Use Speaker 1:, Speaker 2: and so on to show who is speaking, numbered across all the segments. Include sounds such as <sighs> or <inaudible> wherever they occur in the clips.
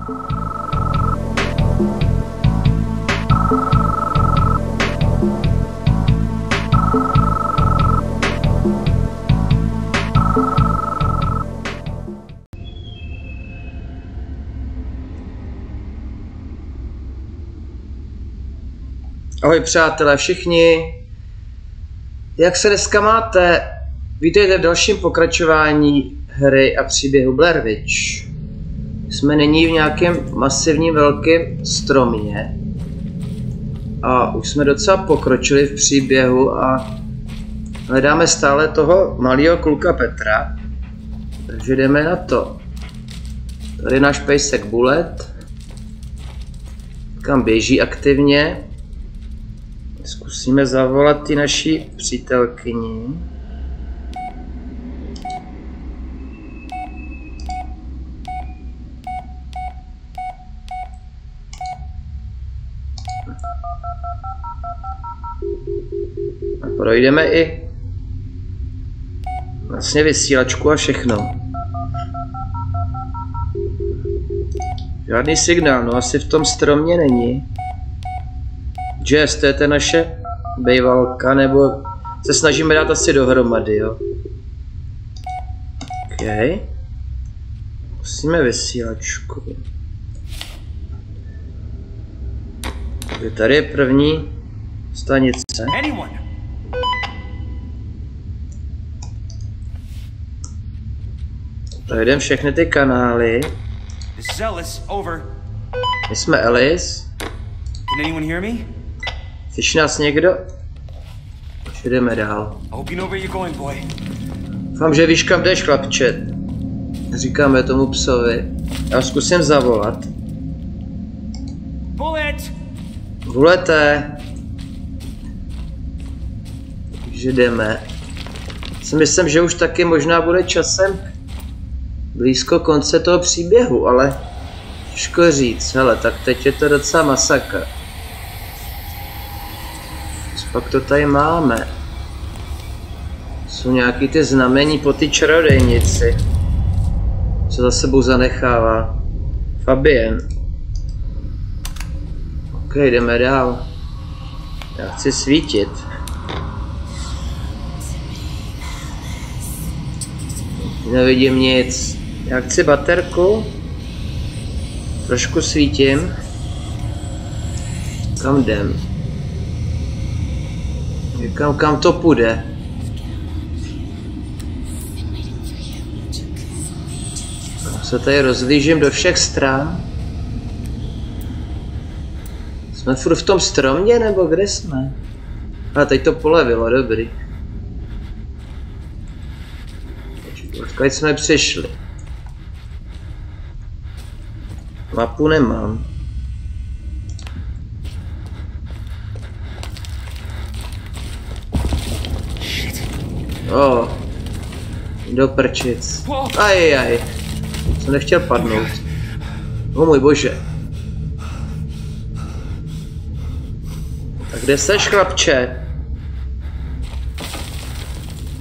Speaker 1: Ahoj přátelé všichni. Jak se dneska máte? Vítejte v dalším pokračování hry a příběhu Blair Witch. Jsme nyní v nějakém masivním velkém stromě. A už jsme docela pokročili v příběhu a hledáme stále toho malého kluka Petra. Takže jdeme na to. Tady je náš pejsek Bullet. Kam běží aktivně. Zkusíme zavolat ty naší přítelkyni. Projdeme i vlastně vysílačku a všechno. Žádný signál, no asi v tom stromě není. Jazz, to je ta naše bejvalka, nebo se snažíme dát asi dohromady, jo. OK. Musíme vysílačku. Tady je první stanice. Projdeme všechny ty kanály. My jsme Alice.
Speaker 2: Can anyone hear me?
Speaker 1: Slyší nás někdo? Už jdeme dál. Doufám, že víš kam jdeš, chlapče. Říkáme tomu psovi. Já zkusím zavolat.
Speaker 2: Bullet!
Speaker 1: Bulete! Takže jdeme. Si myslím, že už taky možná bude časem blízko konce toho příběhu, ale těžko říct, hele, tak teď je to docela masakr. Pak to tady máme. Jsou nějaký ty znamení po ty čarodejnici. Co za sebou zanechává. Fabien. Ok, jdeme dál. Já chci svítit. Nevidím nic. Já chci baterku. Trošku svítím. Kam jdem? Kam, kam to půjde? Se tady rozlížím do všech stran. Jsme furt v tom stromě, nebo kde jsme? A teď to polevilo, dobrý. Odkud jsme přišli? Mapu nemám. Oh. Do prčic. Aj, aj. Jsem nechtěl padnout. O můj bože. Tak kde seš, chlapče?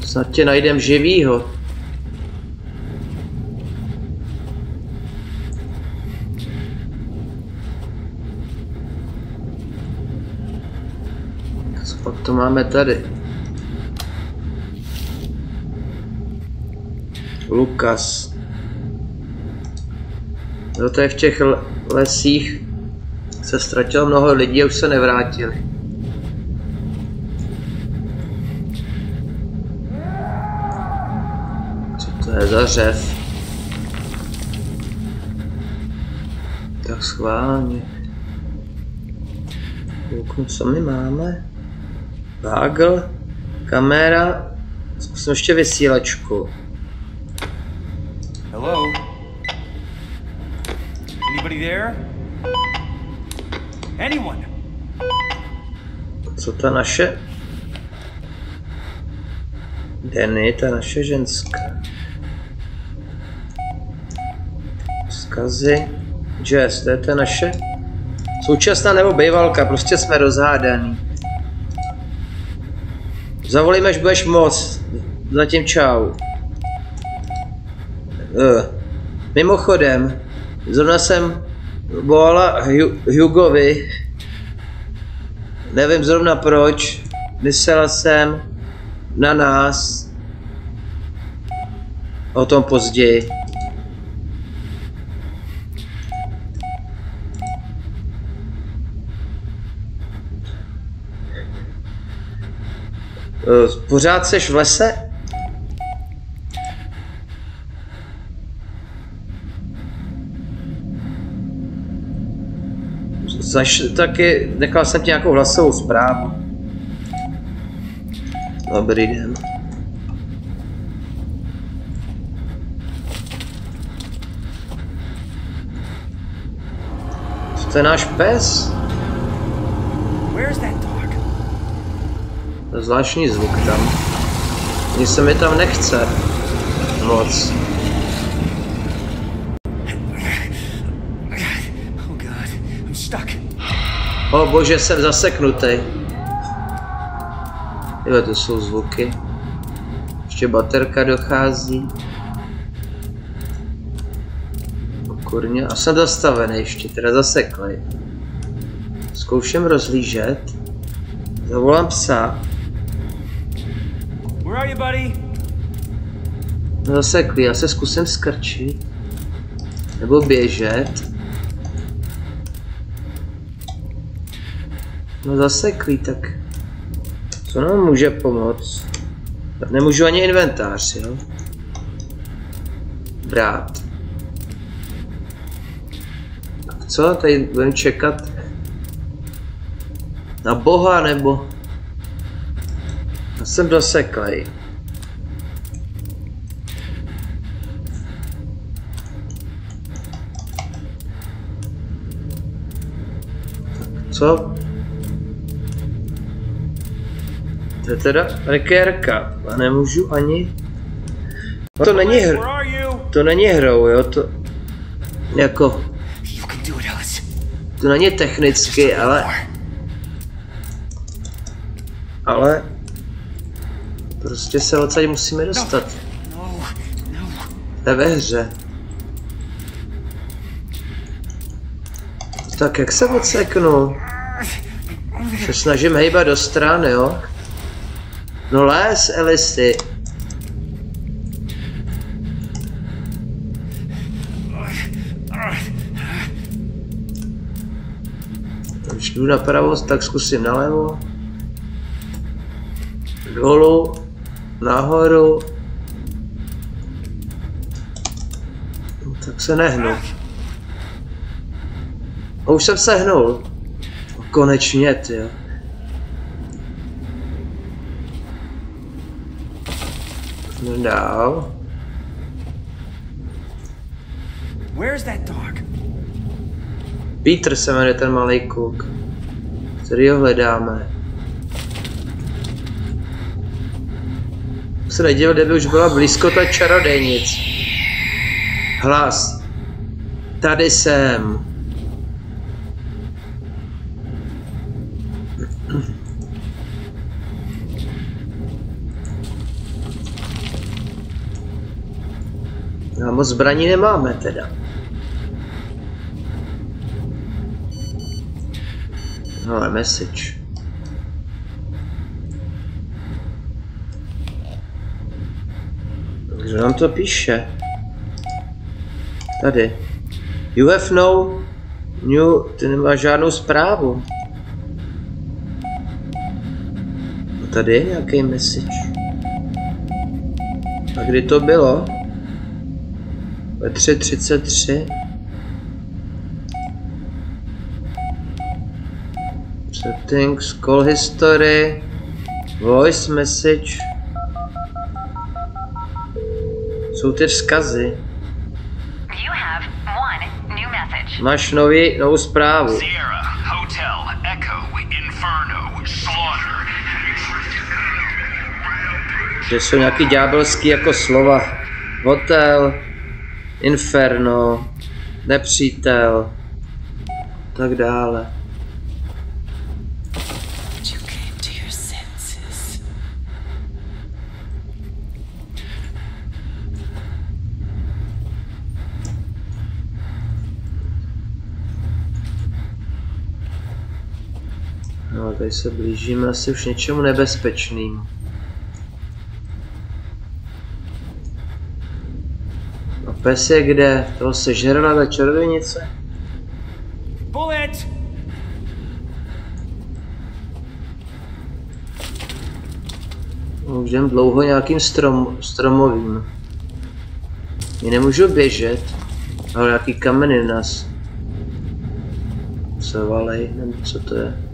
Speaker 1: Snad tě najdem živýho. Co pak to máme tady? Lukas. No to je v těch lesích se ztratilo mnoho lidí a už se nevrátili. Co to je za řev? Tak schválně. Kouknu, co my máme? Vágl, kamera, zkusím ještě vysílačku.
Speaker 2: Hello? Anybody there? Anyone?
Speaker 1: Co ta naše? Denny, ta naše ženská. Vzkazy. Jazz, to je ta naše současná nebo bejvalka, prostě jsme rozhádaný. Zavolíme, až budeš moc. Zatím čau. Uh, mimochodem, zrovna jsem volala Hu- Hugovi. Nevím zrovna proč. Myslela jsem na nás. O tom později. Pořád seš v lese? Zaš, taky nechal jsem ti nějakou hlasovou zprávu. Dobrý den. To je náš pes?
Speaker 2: Where's that dog?
Speaker 1: To je zvláštní zvuk tam. Mně se mi tam nechce. Moc.
Speaker 2: Oh.
Speaker 1: O bože, jsem zaseknutý. Jo, to jsou zvuky. Ještě baterka dochází. Kurně, a jsem zastavený ještě, teda zaseklý. Zkouším rozlížet. Zavolám psa.
Speaker 2: Where are you, buddy?
Speaker 1: Zaseklý, já se zkusím skrčit. Nebo běžet. No zaseklý, tak co nám může pomoct? Nemůžu ani inventář, jo? Brát. Tak co, tady budeme čekat na boha, nebo? Jsem doseklej. Co? To je teda rekérka. A nemůžu ani... To není hr... To není hrou, jo, to... Jako... To není technicky, ale... Ale... Prostě se odsaď musíme dostat.
Speaker 2: No, no.
Speaker 1: Ve hře. Tak jak se odseknu? Se snažím hejbat do stran, jo? No les, Elisy. Když jdu napravo, tak zkusím nalevo. Dolů, nahoru. No, tak se nehnu. A už jsem se hnul. No, konečně, ty. No dál.
Speaker 2: Where's that dog?
Speaker 1: Peter se jmenuje ten malý kluk, který ho hledáme. Se nedivil, kdyby už byla blízko ta čarodejnic. Hlas. Tady jsem. No, moc zbraní nemáme teda. Ale message. Takže nám to píše. Tady. You have no new, ty nemáš žádnou zprávu. A tady je nějaký message. A kdy to bylo? Ve 3.33. Settings, call history, voice message. Jsou ty vzkazy.
Speaker 3: You have one new message.
Speaker 1: Máš nový, novou zprávu.
Speaker 4: Sierra, Hotel, Echo, Inferno, Slaughter.
Speaker 1: Že jsou nějaký ďábelský jako slova. Hotel, inferno, nepřítel, tak dále. Tady se blížíme asi už něčemu nebezpečným. A pes je kde? Toho sežrala ta čarodějnice?
Speaker 2: Bullet!
Speaker 1: Už jdem dlouho nějakým strom, stromovým. Já nemůžu běžet, ale nějaký kameny nás se valej, nebo co to je.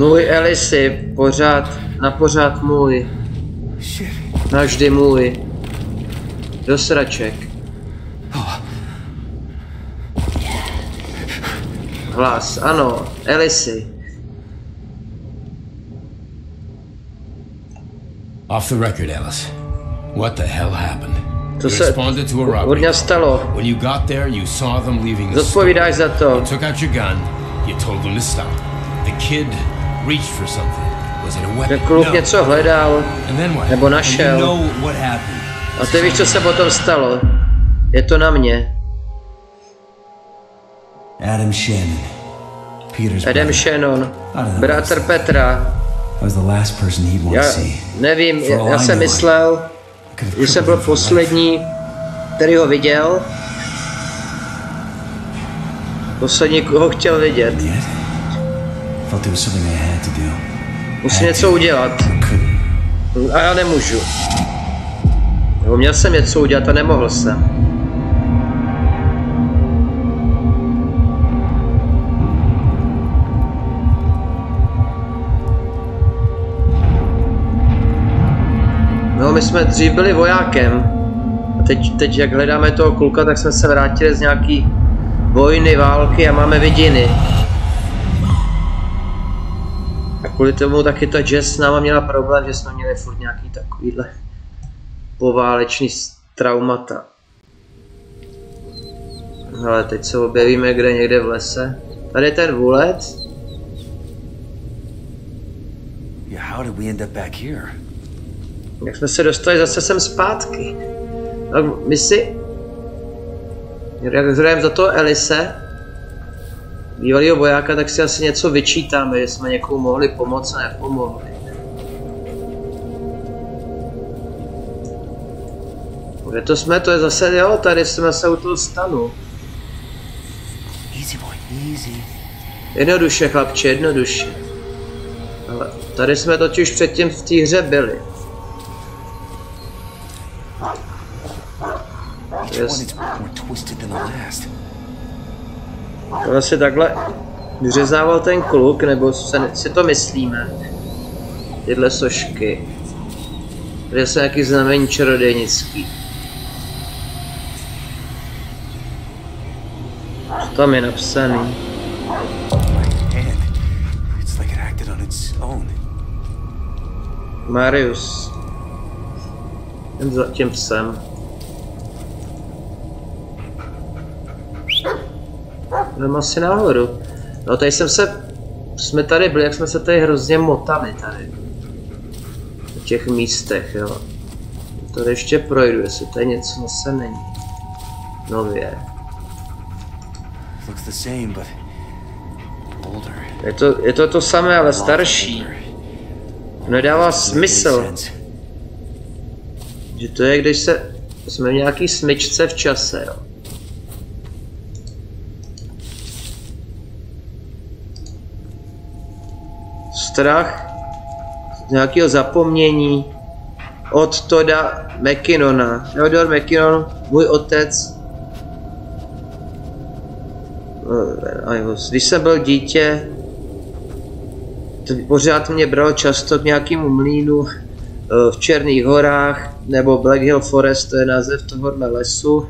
Speaker 1: Můj Elisy, pořád, na pořád můj, navždy můj. Do sraček. Hlas, ano, Elisy.
Speaker 5: Off the record, Alice. What the hell happened?
Speaker 1: To
Speaker 5: you
Speaker 1: se
Speaker 5: responded to a robbery.
Speaker 1: stalo.
Speaker 5: When you got there, you saw them leaving the store.
Speaker 1: Zodpovídáš za to.
Speaker 5: You took out your gun. You told them to stop. The kid reached for something.
Speaker 1: Ten kluk
Speaker 5: no.
Speaker 1: něco hledal. Nebo našel. A ty víš, co se potom stalo? Je to na mě.
Speaker 6: Adam Shannon.
Speaker 1: Adam. Shannon. Bratr Petra.
Speaker 6: I was the last person he'd want
Speaker 1: Já
Speaker 6: to see.
Speaker 1: nevím, já jsem myslel, že jsem byl poslední, který ho viděl. Poslední, koho chtěl vidět. Musím něco udělat. A já nemůžu. Nebo měl jsem něco udělat a nemohl jsem. No, my jsme dřív byli vojákem. A teď, teď jak hledáme toho kluka, tak jsme se vrátili z nějaký vojny, války a máme vidiny. Kvůli tomu taky ta Jess s náma měla problém, že jsme měli furt nějaký takovýhle poválečný s- traumata. Ale teď se objevíme kde někde v lese. Tady je ten vůlec.
Speaker 2: Yeah, how did we end up back here?
Speaker 1: Jak jsme se dostali zase sem zpátky. No, my si... Jak hrajeme za toho Elise, bývalýho vojáka, tak si asi něco vyčítáme, že jsme někomu mohli pomoct a nepomohli. Kde to jsme? To je zase, jo, tady jsme se u toho stanu.
Speaker 2: Easy, boy, easy.
Speaker 1: Jednoduše, chlapče, jednoduše. Ale tady jsme totiž předtím v té hře byli. Yes. Si takhle vyřezával ten kluk, nebo se, si to myslíme. Tyhle sošky. Tady jsou nějaký znamení čarodějnický. Co tam je napsaný? Marius. Ten za tím psem. Jdem asi nahoru. No tady jsem se... Jsme tady byli, jak jsme se tady hrozně motali tady. V těch místech, jo. Tady ještě projdu, jestli tady něco zase není. Nově.
Speaker 2: Looks the same, but older.
Speaker 1: Je to, je to to samé, ale starší. Nedává smysl. Že to je, když se... Jsme v nějaký smyčce v čase, jo. Strach z nějakého zapomnění od Toda McKinnona. Theodore McKinnon, můj otec. Eh, Když jsem byl dítě, to pořád mě bralo často k nějakému mlínu eh, v Černých horách, nebo Black Hill Forest, to je název tohohle lesu,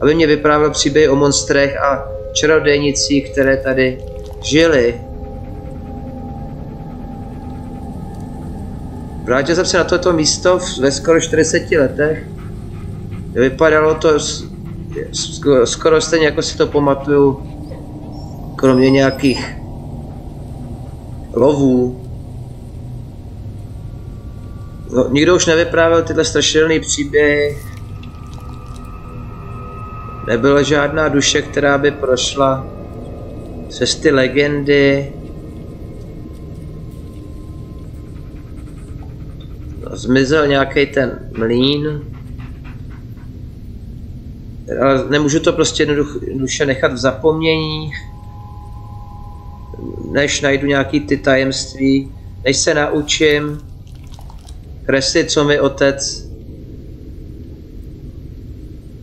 Speaker 1: aby mě vyprávěl příběhy o monstrech a čarodějnicích, které tady žili. Vrátil jsem se na toto místo ve skoro 40 letech. Vypadalo to skoro stejně, jako si to pamatuju, kromě nějakých lovů. No, nikdo už nevyprávěl tyhle strašidelné příběhy. Nebyla žádná duše, která by prošla Cesty legendy. Zmizel nějaký ten mlín. Ale nemůžu to prostě jednoduše nechat v zapomnění. Než najdu nějaký ty tajemství, než se naučím kreslit, co mi otec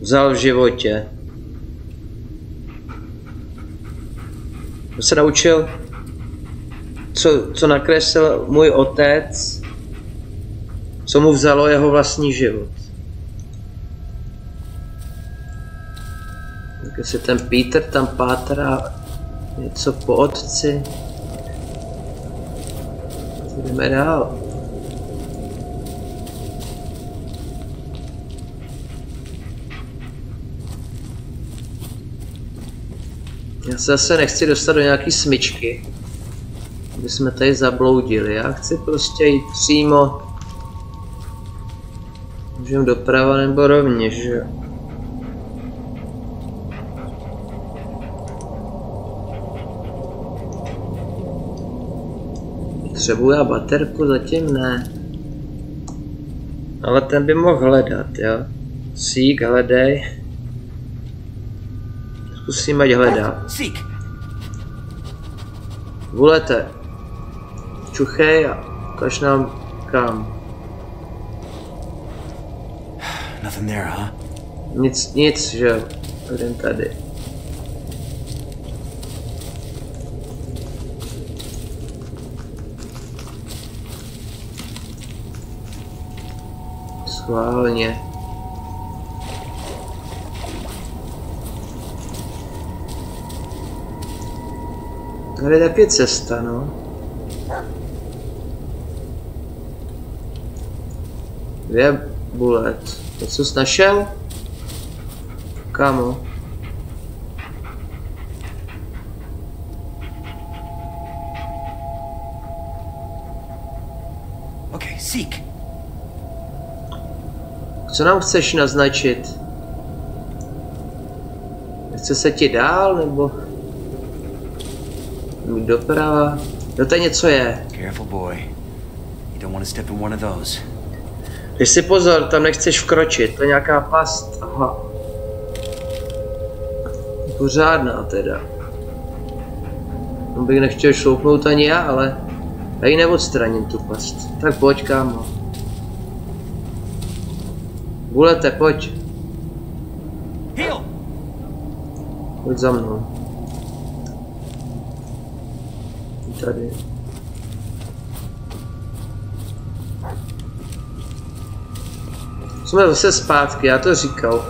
Speaker 1: vzal v životě. Se naučil, co, co nakreslil můj otec, co mu vzalo jeho vlastní život. Tak jestli ten Peter tam pátrá něco po otci. Jdeme dál. Já se zase nechci dostat do nějaký smyčky, aby jsme tady zabloudili. Já chci prostě jít přímo. Můžeme doprava nebo rovněž, že jo. Potřebuji já baterku, zatím ne. Ale ten by mohl hledat, jo. Sík, hledej. Zkusím, ať hledá.
Speaker 2: Seek!
Speaker 1: Vulete. Čuchej a ukaž nám kam.
Speaker 2: Nothing there, huh?
Speaker 1: Nic, nic, že jo. Jdem tady. Schválně. Tady je taky cesta, no. Kde je bulet? Něco jsi našel?
Speaker 2: Okay, seek.
Speaker 1: Co nám chceš naznačit? Chce se ti dál, nebo... Doprava? No to něco je.
Speaker 2: Careful, boy. You don't want to step in one of those.
Speaker 1: Dej si pozor, tam nechceš vkročit, to je nějaká past, aha. Pořádná teda. Tam bych nechtěl šloupnout ani já, ale já ji neodstraním tu past. Tak pojď kámo. Bulete, pojď, pojď za mnou. Tady. Jsme zase zpátky, já to říkal.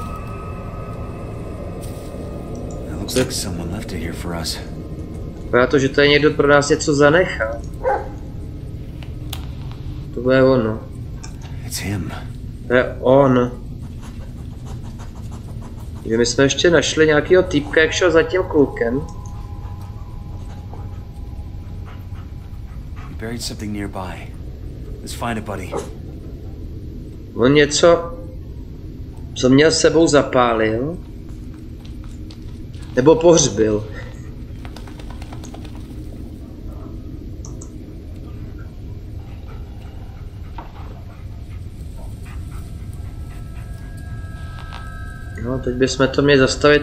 Speaker 2: It looks like someone left it here for us.
Speaker 1: Vypadá to, že tady někdo pro nás něco zanechal. To bude ono.
Speaker 2: It's him.
Speaker 1: To je on. Že my jsme ještě našli nějakýho týpka, jak šel za tím klukem.
Speaker 2: Buried something nearby. Let's find it, buddy.
Speaker 1: On něco, co měl sebou zapálil. Nebo pohřbil. No, teď bychom to měli zastavit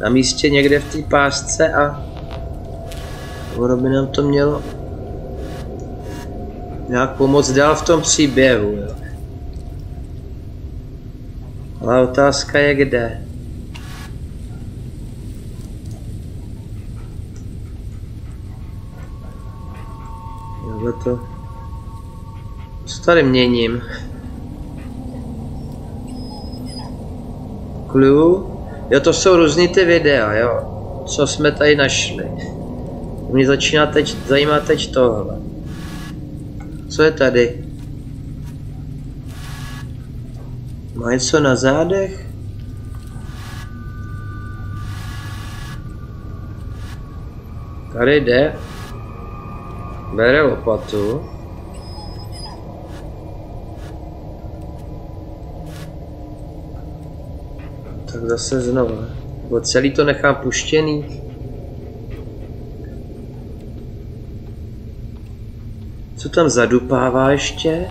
Speaker 1: na místě někde v té pásce a ono by nám to mělo nějak pomoct dál v tom příběhu. Jo. Ale otázka je kde. Tohle to... Co tady měním? Clue? Jo, to jsou různý ty videa, jo. Co jsme tady našli. Mě začíná teď zajímat teď tohle. Co je tady? No Má něco na zádech? Tady jde. Bere lopatu. Tak zase znovu. Bo celý to nechá puštěný. Co tam zadupává ještě?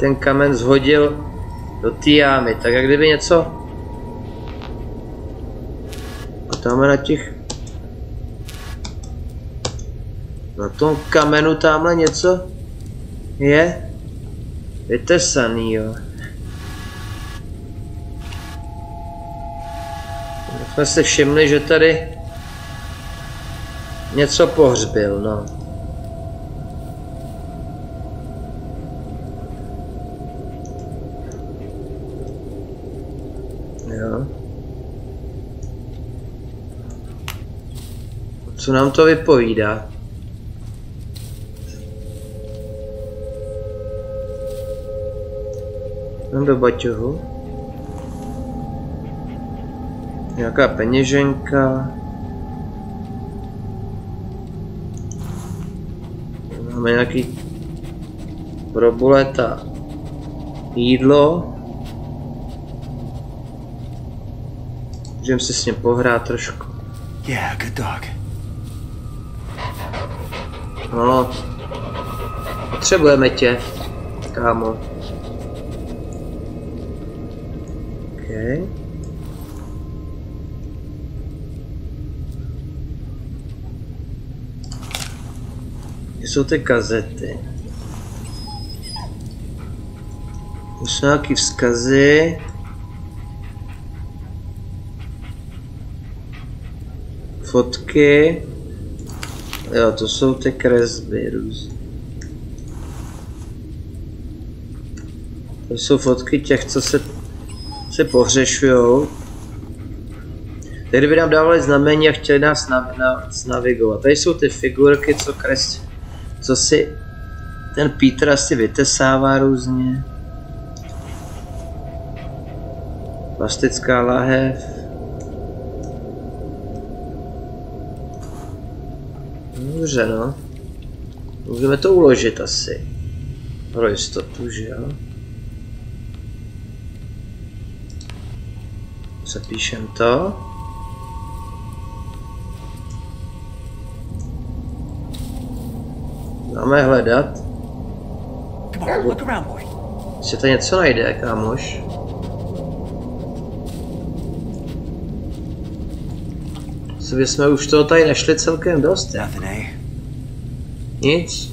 Speaker 1: Ten kamen zhodil do té jámy, tak jak kdyby něco... A tam na těch... Na tom kamenu tamhle něco je vytesaný, jo. Jsme si všimli, že tady něco pohřbil, no. Jo. Co nám to vypovídá? Mám do baťohu. Nějaká peněženka. Máme nějaký probuleta jídlo. Můžeme si s ním pohrát trošku.
Speaker 2: Yeah, good dog.
Speaker 1: No, potřebujeme tě, kámo. Kde jsou ty kazety? To jsou nějaký vzkazy. Fotky. Jo, to jsou ty kresby různé. To jsou fotky těch, co se, se pohřešujou. Tak kdyby nám dávali znamení a chtěli nás nav, nav, navigovat. Tady jsou ty figurky, co kres, co si ten Peter asi vytesává různě. Plastická lahev. Dobře no. Můžeme to uložit asi. Pro jistotu, že jo? Zapíšem to. Máme hledat. Jestli to něco najde, kámoš. Co bychom už toho tady našli celkem dost,
Speaker 2: eh?
Speaker 1: Nic.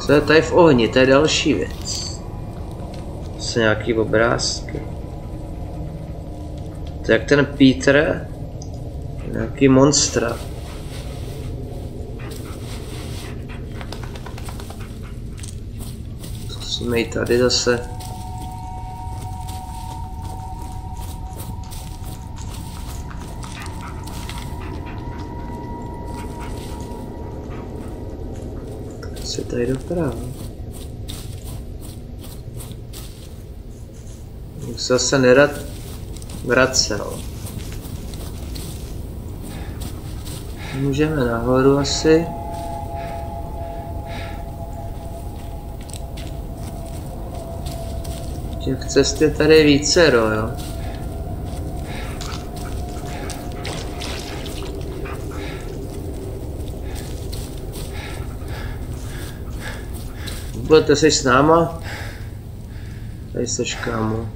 Speaker 1: Co je tady v ohni, to je další věc. To jsou nějaký obrázky. To je jak ten Peter. Nějaký monstra. Musíme jít tady zase. Se tady doprava. Už se nerad vracel. Můžeme nahoru asi. Cest je tady vícero, jo. Budete si s náma? Tady seš kámo.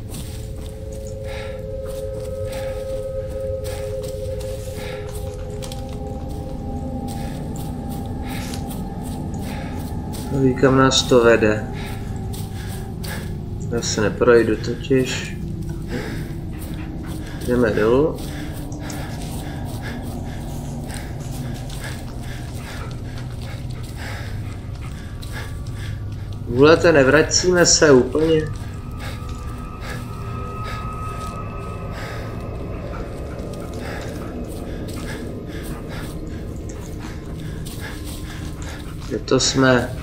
Speaker 1: Ví, kam nás to vede. Já se neprojdu totiž. Jdeme dolů. Vůlete, nevracíme se úplně. Kde to jsme?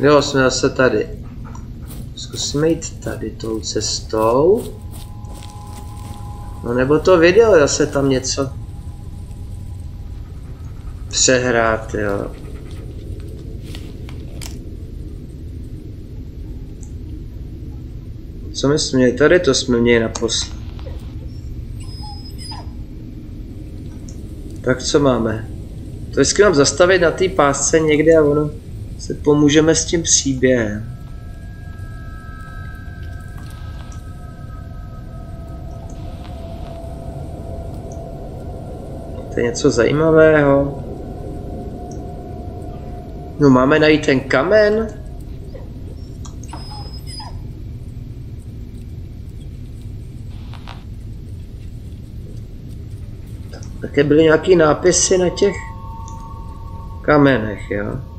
Speaker 1: Jo, jsme zase tady. Zkusíme jít tady tou cestou. No nebo to video zase tam něco přehrát, jo. Co my jsme měli? Tady to jsme měli naposled. Tak co máme? To vždycky mám zastavit na té pásce někde a ono se pomůžeme s tím příběhem. To je něco zajímavého. No máme najít ten kamen. Také byly nějaký nápisy na těch kamenech, jo.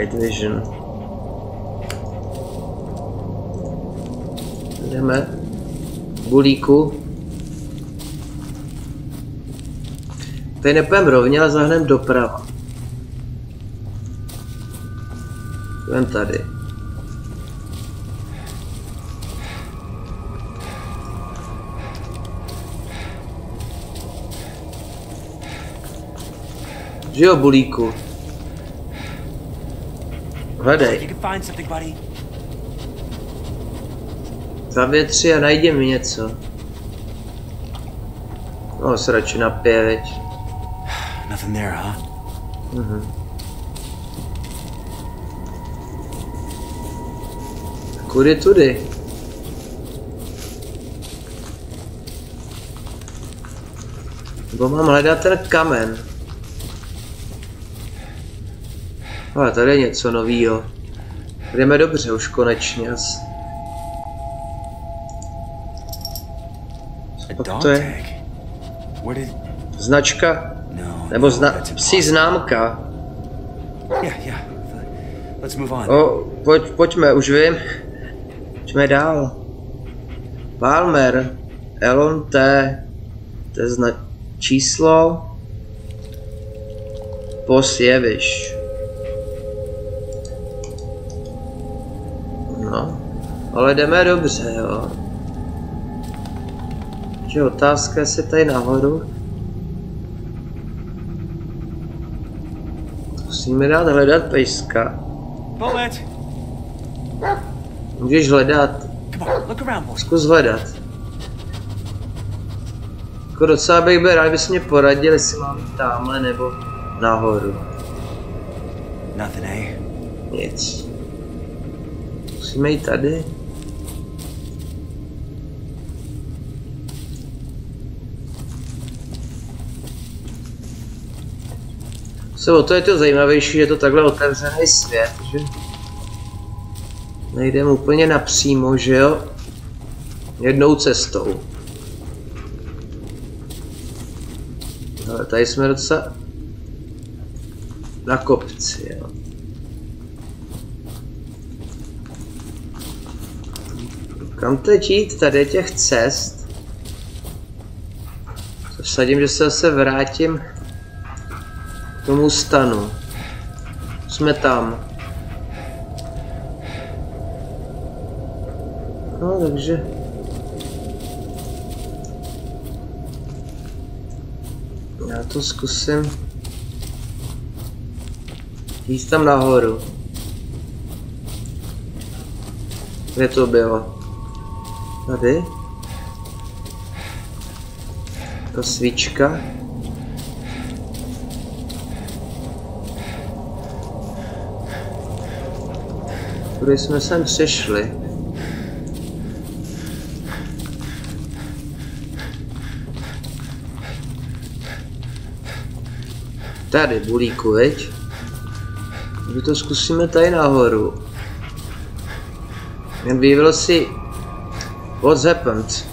Speaker 1: Night Vision. Jdeme. Bulíku. Tady nepůjdeme rovně, ale zahneme doprava. Jdem tady. Že jo, bulíku? Hledej. Zavětři a najdi mi něco. No, radši napije, veď.
Speaker 2: Nothing there, huh?
Speaker 1: Kudy tudy? Nebo mám hledat ten kamen. Ale tady je něco novýho. Jdeme dobře už konečně.
Speaker 2: dog
Speaker 1: to je? Značka?
Speaker 2: No.
Speaker 1: Nebo
Speaker 2: no,
Speaker 1: zna psí známka.
Speaker 2: Yeah, yeah. Let's move on.
Speaker 1: O, pojď, pojďme, už vím. Pojďme dál. Palmer, Elon T, to je zna číslo. Pos ale jdeme dobře, jo. Že otázka, jestli tady nahoru. Musíme dát hledat pejska.
Speaker 2: Bullet.
Speaker 1: Můžeš hledat. Zkus hledat. Jako docela bych byl rád, kdybys mě poradil, jestli mám tamhle nebo nahoru.
Speaker 2: Nothing, eh?
Speaker 1: Nic. Musíme jít tady. Se o to je to zajímavější, že je to takhle otevřený svět, že nejdeme úplně napřímo, že jo? Jednou cestou. Ale tady jsme docela na kopci, jo. Kam teď jít? Tady je těch cest. Vsadím, že se zase vrátím tomu stanu. Jsme tam. No, takže... Já to zkusím. Jít tam nahoru. Kde to bylo? Tady? Ta svíčka. Kudy jsme sem přišli? Tady, bulíku, veď? Takže to zkusíme tady nahoru. Jen vývil si... What's happened?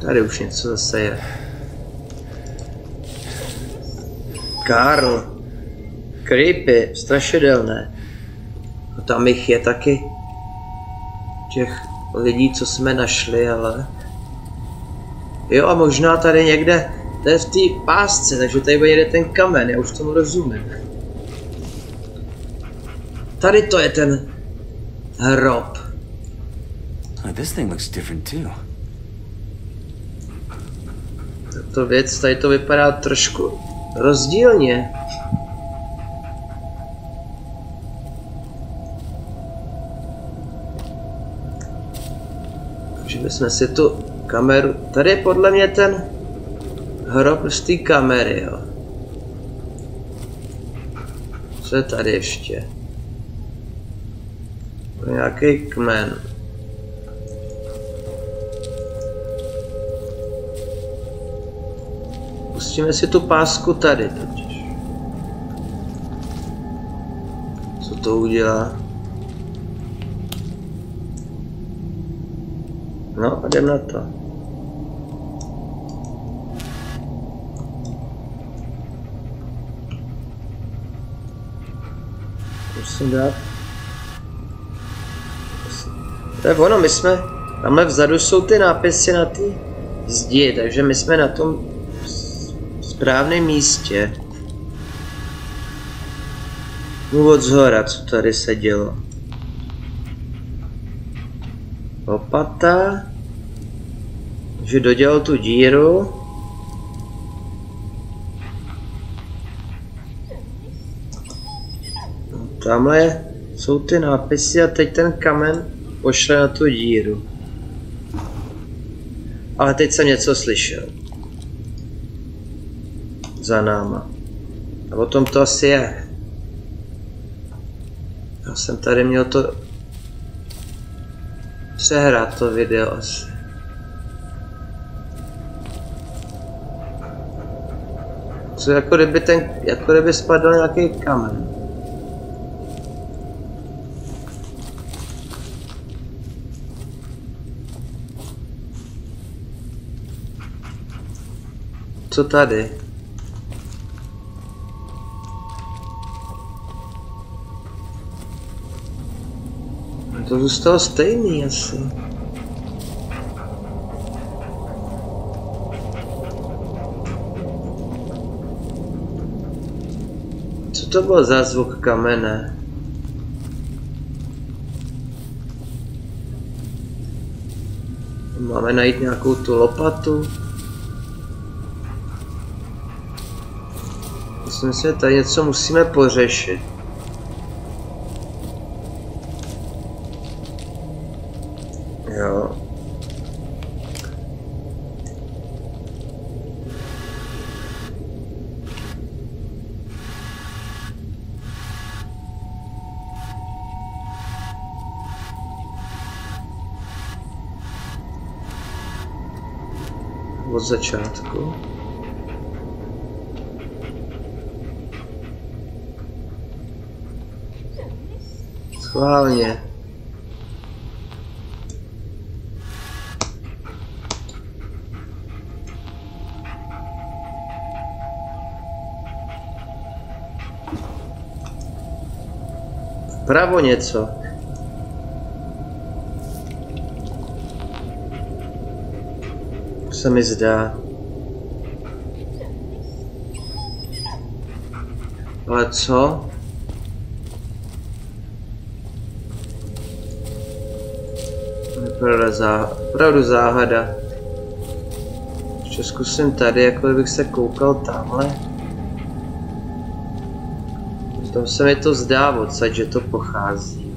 Speaker 1: Tady už něco zase je. Karl. Creepy, strašidelné. A tam jich je taky těch lidí, co jsme našli, ale... Jo a možná tady někde, to je v té pásce, takže tady bude ten kamen, já už tomu rozumím. Tady to je ten hrob.
Speaker 2: This thing looks different too.
Speaker 1: to věc, tady to vypadá trošku rozdílně. Takže bychom si tu kameru, tady je podle mě ten hrob z té kamery, jo. Co je tady ještě? Nějaký kmen. Pustíme si tu pásku tady totiž. Co to udělá? No, jdem na to. Musím dát. To je ono, my jsme, tamhle vzadu jsou ty nápisy na ty zdi, takže my jsme na tom správném místě. Úvod z hora, co tady se dělo. Lopata. Že dodělal tu díru. Tamhle jsou ty nápisy a teď ten kamen pošle na tu díru. Ale teď jsem něco slyšel. Za náma. A o tom to asi je. Já jsem tady měl to přehrát to video asi. Co jako kdyby ten, jako kdyby spadl nějaký kamen. Co tady? To zůstalo stejný asi. Co to byl za zvuk kamene? Máme najít nějakou tu lopatu. Myslím si, že tady něco musíme pořešit. Jo. Od začátku. Schválně. Vpravo něco. Se mi zdá. Ale co? Vypadá zá... opravdu záhada. Ještě zkusím tady, jako kdybych se koukal tamhle. Tam se mi to zdá odsaď, že to pochází.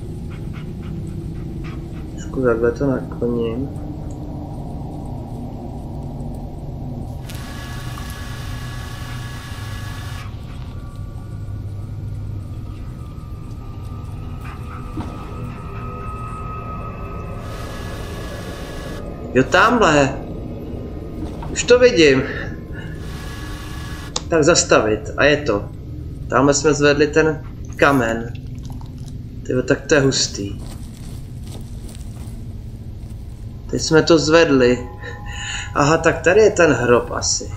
Speaker 1: Trošku takhle to nakloním. Jo, tamhle. Už to vidím. Tak zastavit. A je to. Tamhle jsme zvedli ten kamen. Tyjo, tak to je hustý. Teď jsme to zvedli. Aha, tak tady je ten hrob asi.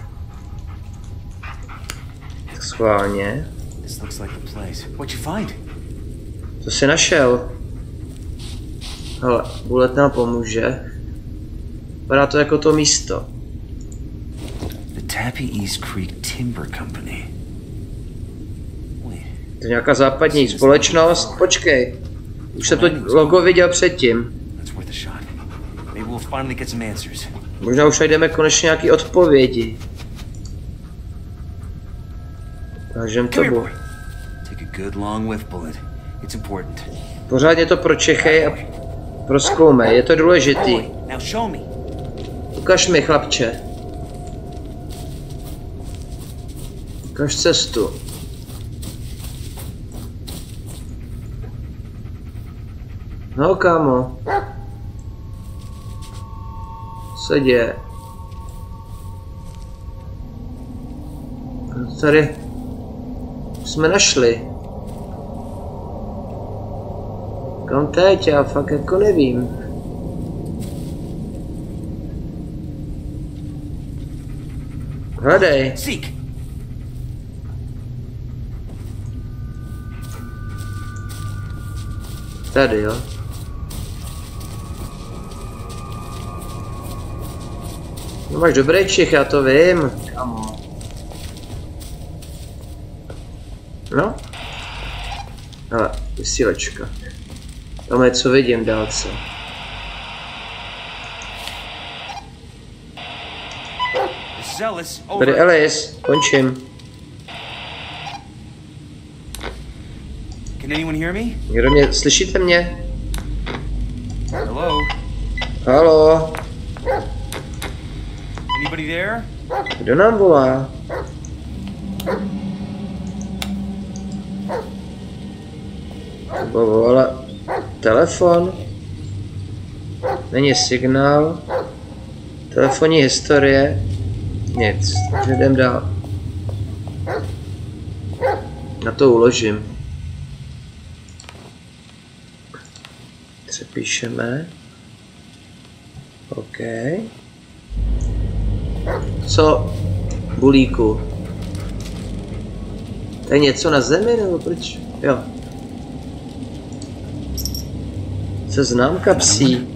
Speaker 1: Tak schválně. Co jsi našel? Hele, bulet nám pomůže. Vypadá to jako to místo.
Speaker 2: The Tappy East Creek Timber Company.
Speaker 1: To je nějaká západní společnost. Počkej. Už jsem to logo viděl předtím. Možná už najdeme konečně nějaký odpovědi.
Speaker 2: Bullet. It's important.
Speaker 1: Pořádně to pročechej a proskoumej, je to důležitý.
Speaker 2: Boy, now show me.
Speaker 1: Ukaž mi, chlapče. Ukaž cestu. No, kámo. Co děje? No, Tady jsme našli. Kam teď? Já fakt jako nevím. Hledej.
Speaker 2: Seek.
Speaker 1: Tady, jo. No máš dobrý čich, já to vím. Kamo. No. Ale, vysílačka. Tam je co vidím dálce. Tady. Alice, končím.
Speaker 2: Can anyone hear me?
Speaker 1: Někdo mě, slyšíte mě?
Speaker 2: Hello?
Speaker 1: Halo,
Speaker 2: Anybody there?
Speaker 1: kdo nám volá? Nebo volala telefon? Není signál? Telefonní historie? Nic, takže jdem dál. Na to uložím. Přepíšeme. OK. Co? Bulíku. To je něco na zemi, nebo proč? Jo. Co známka psí?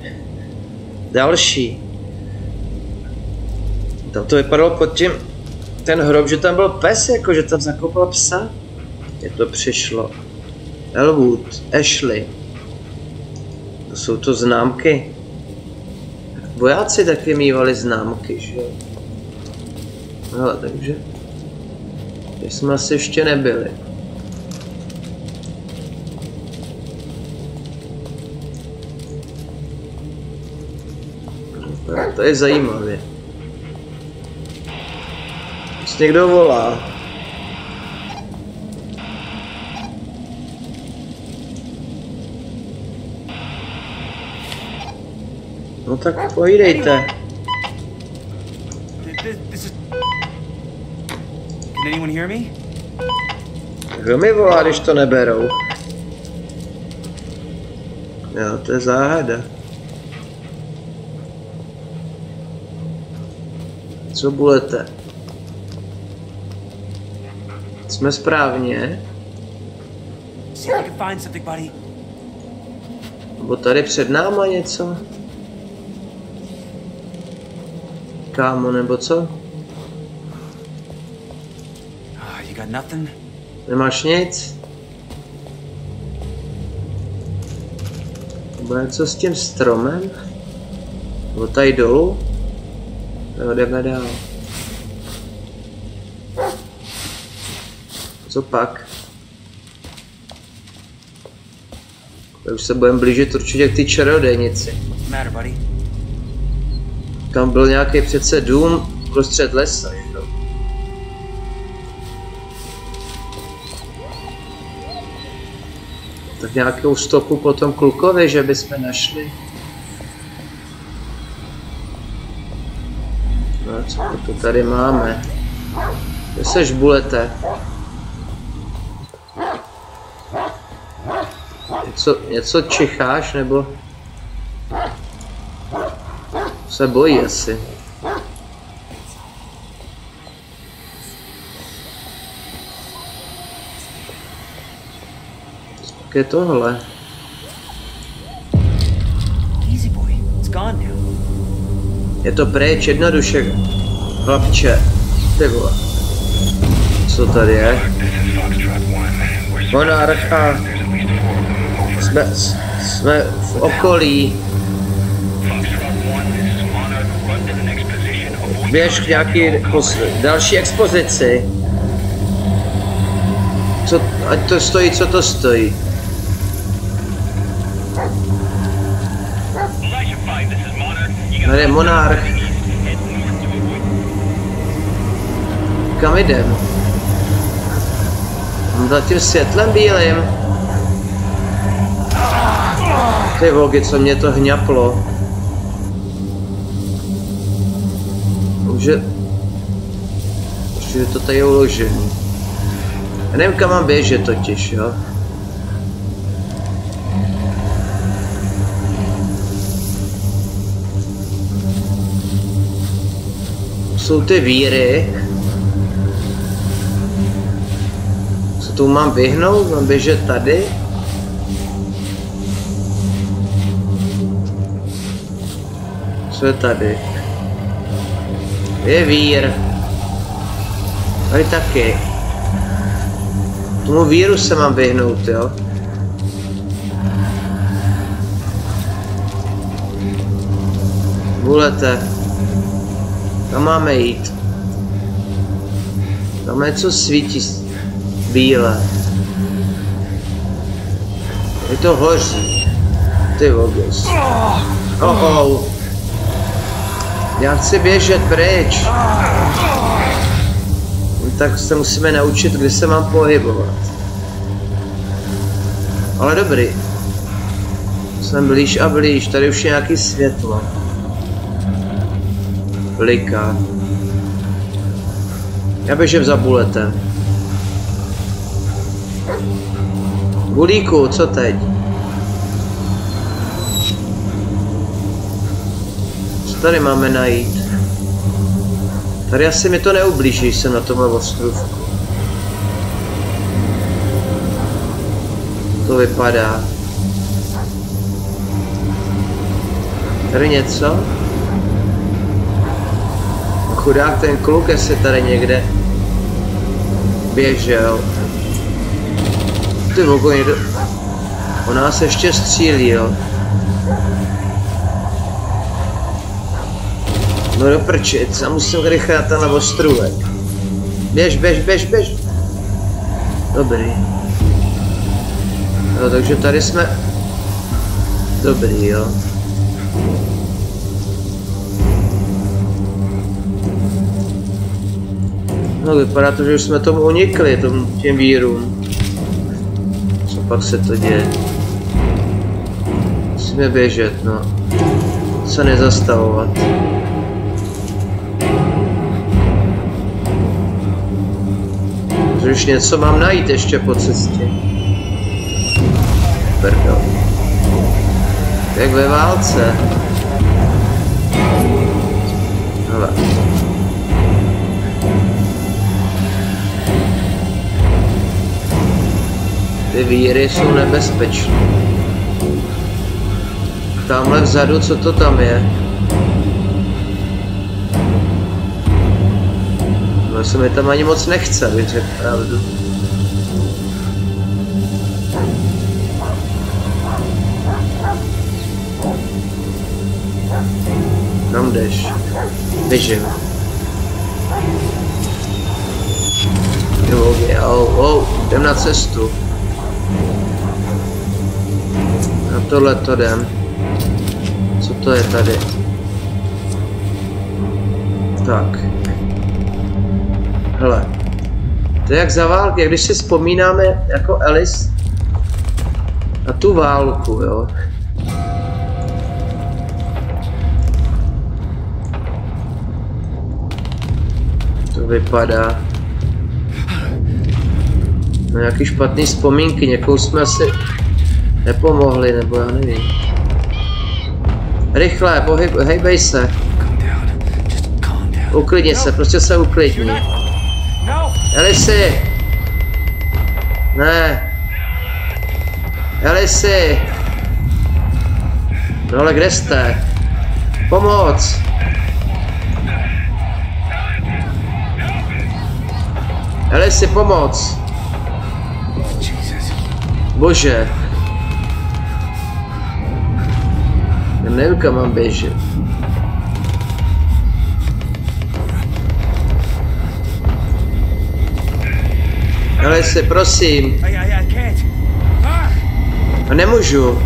Speaker 1: Další. Tam to vypadalo pod tím, ten hrob, že tam byl pes, jako že tam zakopal psa. Je to přišlo. Elwood, Ashley. To jsou to známky. Vojáci taky mývali známky, že jo? No, takže... My jsme asi ještě nebyli. To je zajímavé. Někdo volá. No tak pojídejte. Kdo mi volá, když to neberou? Jo, to je záhada. Co budete? Jsme správně? Nebo tady před náma něco? Kámo, nebo co?
Speaker 2: Ah?
Speaker 1: Nemáš nic? Nebo něco s tím stromem? Nebo tady dolů? Jo, jdeme dál. Co pak? Tak už se budeme blížit určitě k ty čarodejnici. Tam byl nějaký přece dům prostřed lesa, že jo? Tak nějakou stopu po tom klukovi, že bychom našli. No co to tady máme? Kde seš bulete? Něco, něco čicháš nebo? Se bojí asi. Tak je tohle. Je to pryč, jednoduše. Chlapče. Ty vole. Co tady je? Monarcha. Jsme, jsme v okolí. Běž k nějaký pos- další expozici. Co, ať to stojí, co to stojí. Tady je monarch. Kam jdem? Za tím světlem bílým. Ty vogy, co mě to hňaplo. Je... Už je to tady uložený. Já nevím, kam mám běžet totiž, jo. Jsou ty víry. Co tu mám vyhnout? Mám běžet tady? Co je tady? Je vír. Tady taky. Tomu víru se mám vyhnout, jo? Bulete. Kam máme jít? Tam něco svítí s- bílé. Je to hoří. Ty vogos. Oh oh. Já chci běžet pryč. No Tak se musíme naučit, kde se mám pohybovat. Ale dobrý. Jsem blíž a blíž, tady už je nějaký světlo. Bliká. Já běžím za buletem. Bulíku, co teď? Tady máme najít? Tady asi mi to neublíží, jsem na tomhle ostrovku. To vypadá. Tady něco? Chudák ten kluk, jestli tady někde běžel. Ty vogo, někdo... On nás ještě střílí, jo. No do prčic, já musím rychle na ostrůvek. Běž, běž, běž, běž. Dobrý. No, takže tady jsme... Dobrý, jo. No vypadá to, že už jsme tomu unikli, tomu, těm vírům. Co pak se to děje? Musíme běžet, no. Se nezastavovat. Že už něco mám najít ještě po cestě. Pardon. Jak ve válce. Hele. Ty víry jsou nebezpečné. Tamhle vzadu, co to tam je? No se mi tam ani moc nechce, abych řekl pravdu. Kam jdeš? Běžím. Jo, jo, oh, jdem na cestu. Na tohle to jdem. Co to je tady? Tak. Hele. To je jak za války, když si vzpomínáme jako Alice na tu válku, jo. To vypadá. No nějaký špatný vzpomínky, někoho jsme asi nepomohli, nebo já nevím. Rychle, pohyb, hejbej se. Uklidni se, prostě se uklidni. Elisi! Ne. Elisi! No ale kde jste? Pomoc! Elisi, pomoc! Bože. Já nevím, kam mám běžet. Ale se, prosím. A nemůžu.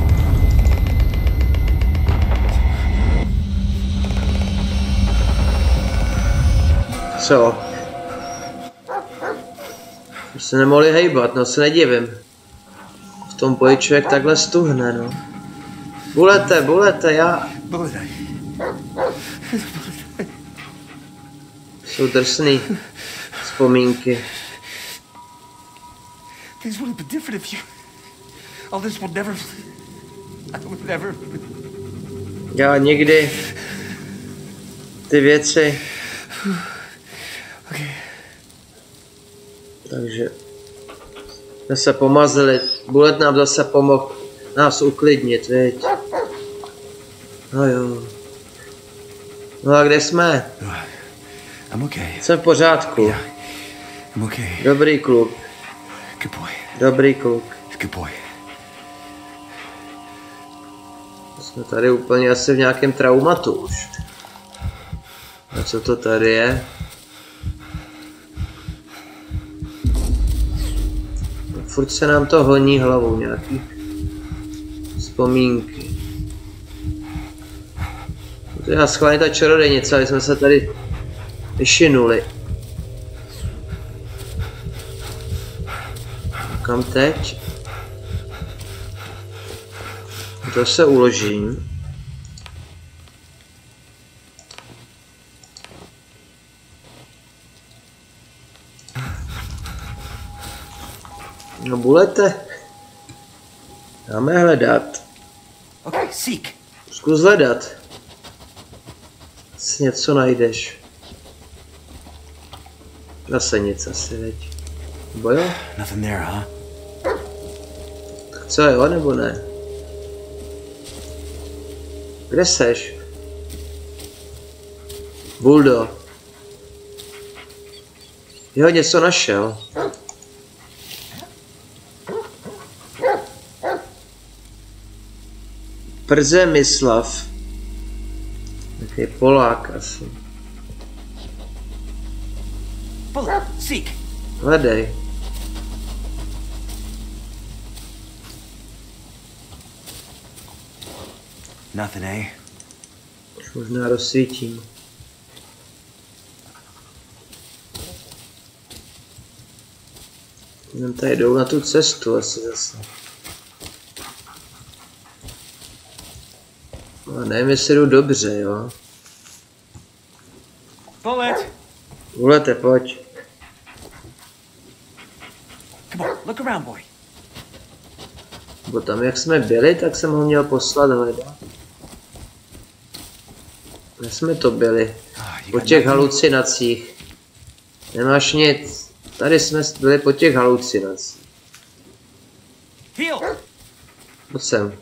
Speaker 1: Co? Už se nemohli hejbat, no se nedivím. V tom boji člověk takhle stuhne, no. Bulete, bulete, já... Jsou drsný vzpomínky.
Speaker 2: Things would have been different if you. All this would never. I would never.
Speaker 1: Já nikdy ty věci, <sighs>
Speaker 2: Okay.
Speaker 1: takže jsme se pomazili, Bulet nám zase pomohl nás uklidnit, viď? No jo. No a kde jsme?
Speaker 2: I'm okay.
Speaker 1: Jsem v pořádku.
Speaker 2: I'm okay.
Speaker 1: Dobrý kluk,
Speaker 2: Good boy.
Speaker 1: dobrý kluk.
Speaker 2: Good boy.
Speaker 1: Jsme tady úplně asi v nějakém traumatu už. A co to tady je? Furt se nám to honí hlavou nějaký vzpomínky. To je schválně ta čarodejnice, aby jsme se tady vyšinuli. Kam teď? To se uložím. No bulete. Dáme hledat.
Speaker 2: Okay, seek.
Speaker 1: Zkus hledat. Asi něco najdeš. Zase nic asi, veď. Nebo jo?
Speaker 2: Nothing there, huh?
Speaker 1: Co jo, nebo ne? Kde seš? Buldo. Jo, něco našel. Przemyslav. Jaký Polák asi. Hledej.
Speaker 2: Nothing, eh?
Speaker 1: Už možná rozsvítím. Jenom tady jdou na tu cestu asi zase. No, nevím, jestli jdu dobře, jo.
Speaker 2: Bullet.
Speaker 1: Ulete, pojď.
Speaker 2: Come on, look around, boy.
Speaker 1: Bo tam, jak jsme byli, tak jsem ho měl poslat hledat. Kde jsme to byli?
Speaker 2: Ah,
Speaker 1: Po těch halucinacích. Nemáš nic. Tady jsme byli po těch halucinacích. Pojď sem.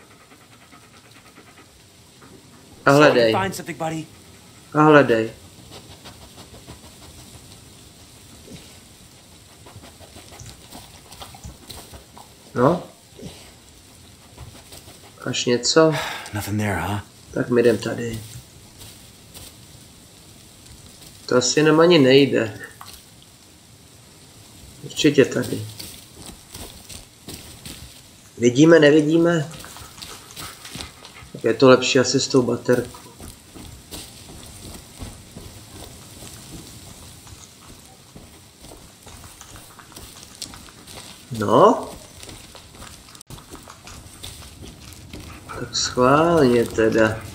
Speaker 1: A hledej. A hledej. No? Až něco? <sighs>
Speaker 2: Nothing there, huh?
Speaker 1: Tak my jdem tady. To asi jenom ani nejde. Určitě tady. Vidíme, nevidíme? Tak je to lepší asi s tou baterkou. No? Tak schválně teda.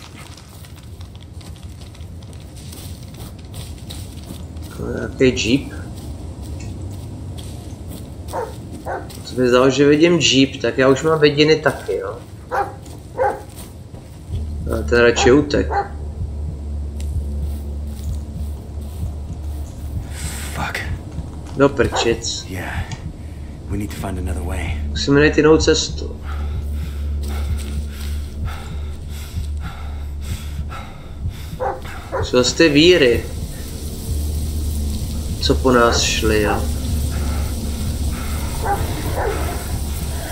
Speaker 1: To je Nějaký jeep. Co mi zdalo, že vidím jeep, tak já už mám vidiny taky, jo. A ten radši utek.
Speaker 2: Fuck.
Speaker 1: Do prčic.
Speaker 2: Yeah. We need to find another way.
Speaker 1: Musíme najít jinou cestu. Co z víry? Co po nás šli, jo?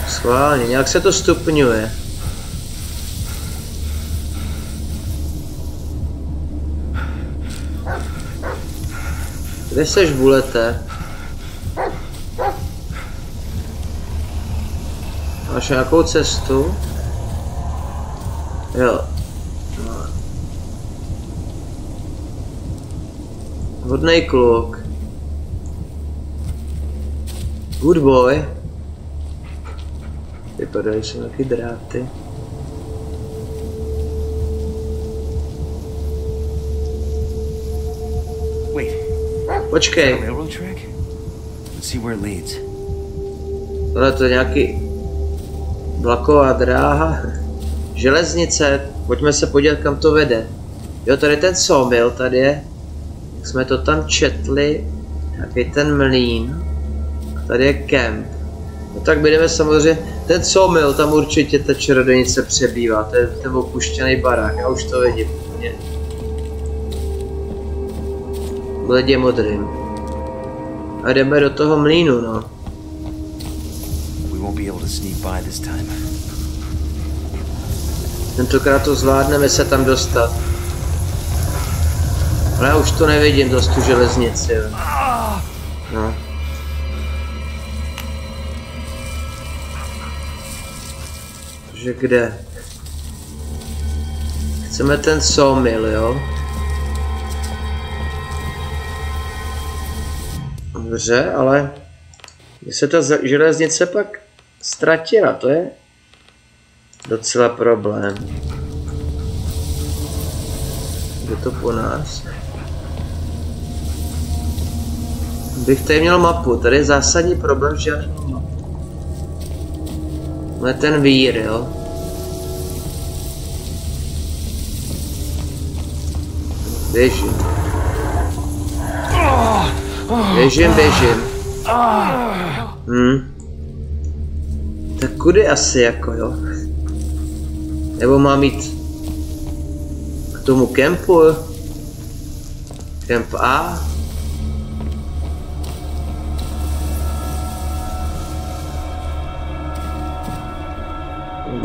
Speaker 1: Schválně, nějak se to stupňuje. Kde seš, bulete? Máš nějakou cestu? Jo. Hodnej kluk. Good boy. Vypadají se taky dráty.
Speaker 2: Wait,
Speaker 1: Počkej,
Speaker 2: a railroad track? Let's see where it leads.
Speaker 1: tohle to je nějaký vlaková dráha. Železnice, pojďme se podívat kam to vede. Jo, tady ten sawmill tady je. Jak jsme to tam četli. Nějaký ten mlín. Tady je kemp. No tak budeme samozřejmě, ten sawmill, tam určitě ta čarodějnice přebývá, to je ten opuštěný barák, já už to vidím úplně. Bledě modrým. A jdeme do toho mlínu, no. Tentokrát to zvládneme se tam dostat. Ale já už to nevidím dost tu železnici, jo. No. Takže kde? Chceme ten sawmill, jo? Dobře, ale... Kde se ta železnice pak ztratila, to je docela problém. Je to po nás? Bych tady měl mapu, tady je zásadní problém, že já nemám mapu. No je ten vír, jo? Běžím. Běžím, běžím. Hm. Tak kudy asi jako jo? Nebo mám jít k tomu kempu? Kemp A?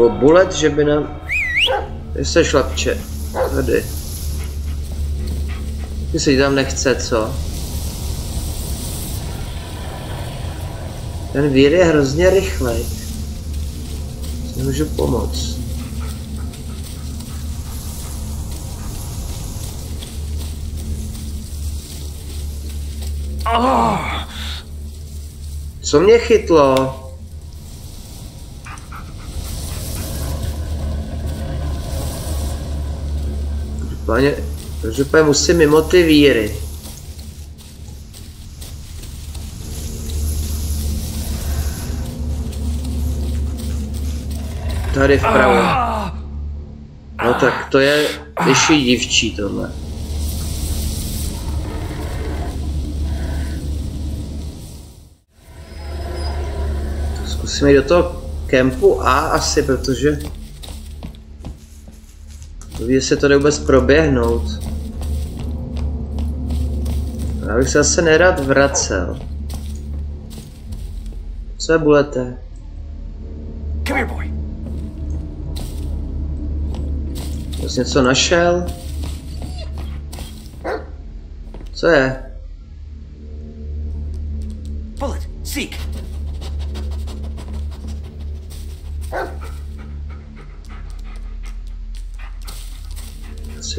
Speaker 1: Nebo bullet, že by nám... Kde se šlapče? Tady. Ty se tam nechce, co? Ten vír je hrozně rychlej. Nemůžu pomoct. Co mě chytlo? Páně, takže úplně musím mimo ty víry. Tady vpravo. No tak to je vyšší divčí tohle. Zkusíme jít do toho kempu A asi, protože Ví, se to jde vůbec proběhnout. Já bych se zase nerad vracel. Co je bulete?
Speaker 2: Come here, boy.
Speaker 1: Jsi něco našel? Co je?
Speaker 2: Bullet, seek.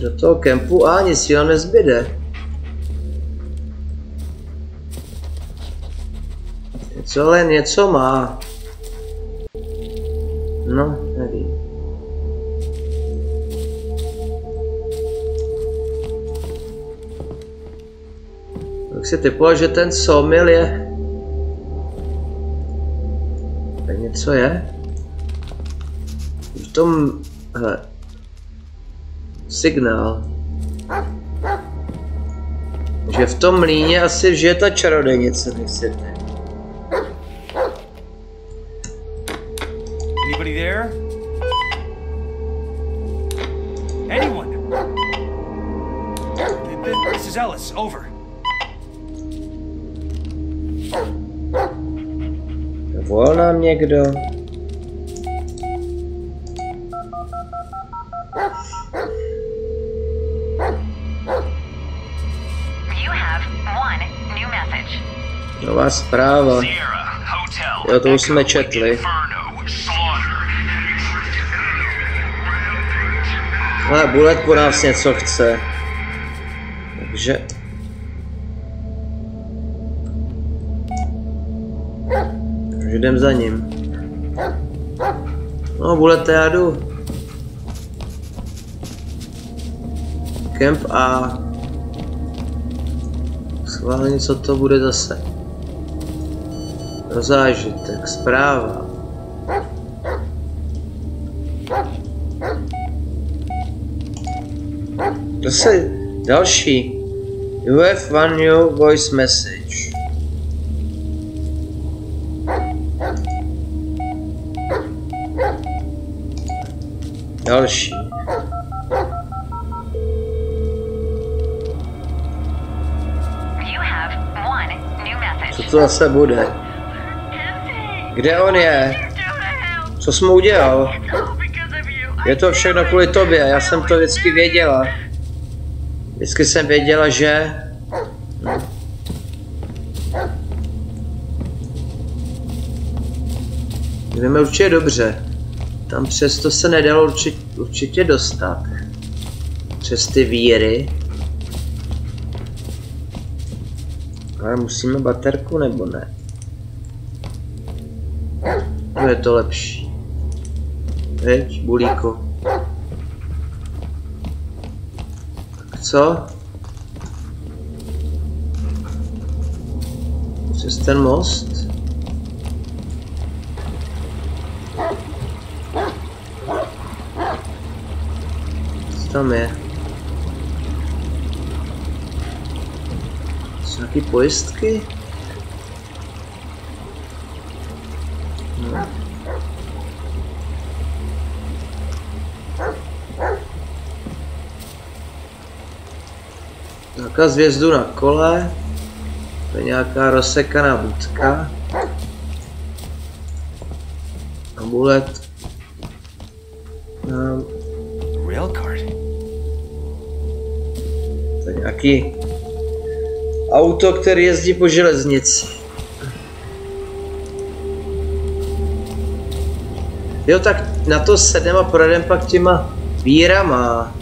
Speaker 1: Do toho kempu a nic jiného nezbyde. Něco ale něco má. No, nevím. Tak si typoval, že ten sawmill je... Tak něco je? V tom... Hele. Signál. Že v tom mlíně asi žije ta čarodejnice, myslíte?
Speaker 2: Anybody there? Anyone? Th- th- This is Ellis. Over.
Speaker 1: Volal nám někdo? Nová zpráva. Jo, to už jsme četli. Ale Bullet po nás něco chce. Takže... Takže jdem za ním. No, Bullet, já jdu. Camp A. Schválně, co to bude zase. Rozážitek, zpráva. Zase další. You have one new voice message. Další.
Speaker 3: You have one new message.
Speaker 1: Co to zase bude? Kde on je? Co jsi mu udělal? Je to všechno kvůli tobě, já jsem to vždycky věděla. Vždycky jsem věděla, že... Jdeme určitě dobře. Tam přesto se nedalo určitě, určitě dostat. Přes ty víry. Ale musíme baterku nebo ne? No je to lepší. Veď, bulíko. Tak co? Přes ten most? Co tam je? Jsou nějaký pojistky? Zákaz vjezdu na kole. To je nějaká rozsekaná budka. Amulet.
Speaker 2: Cart.
Speaker 1: to je nějaký auto, který jezdí po železnici. Jo, tak na to sedem a projedem pak těma vírama.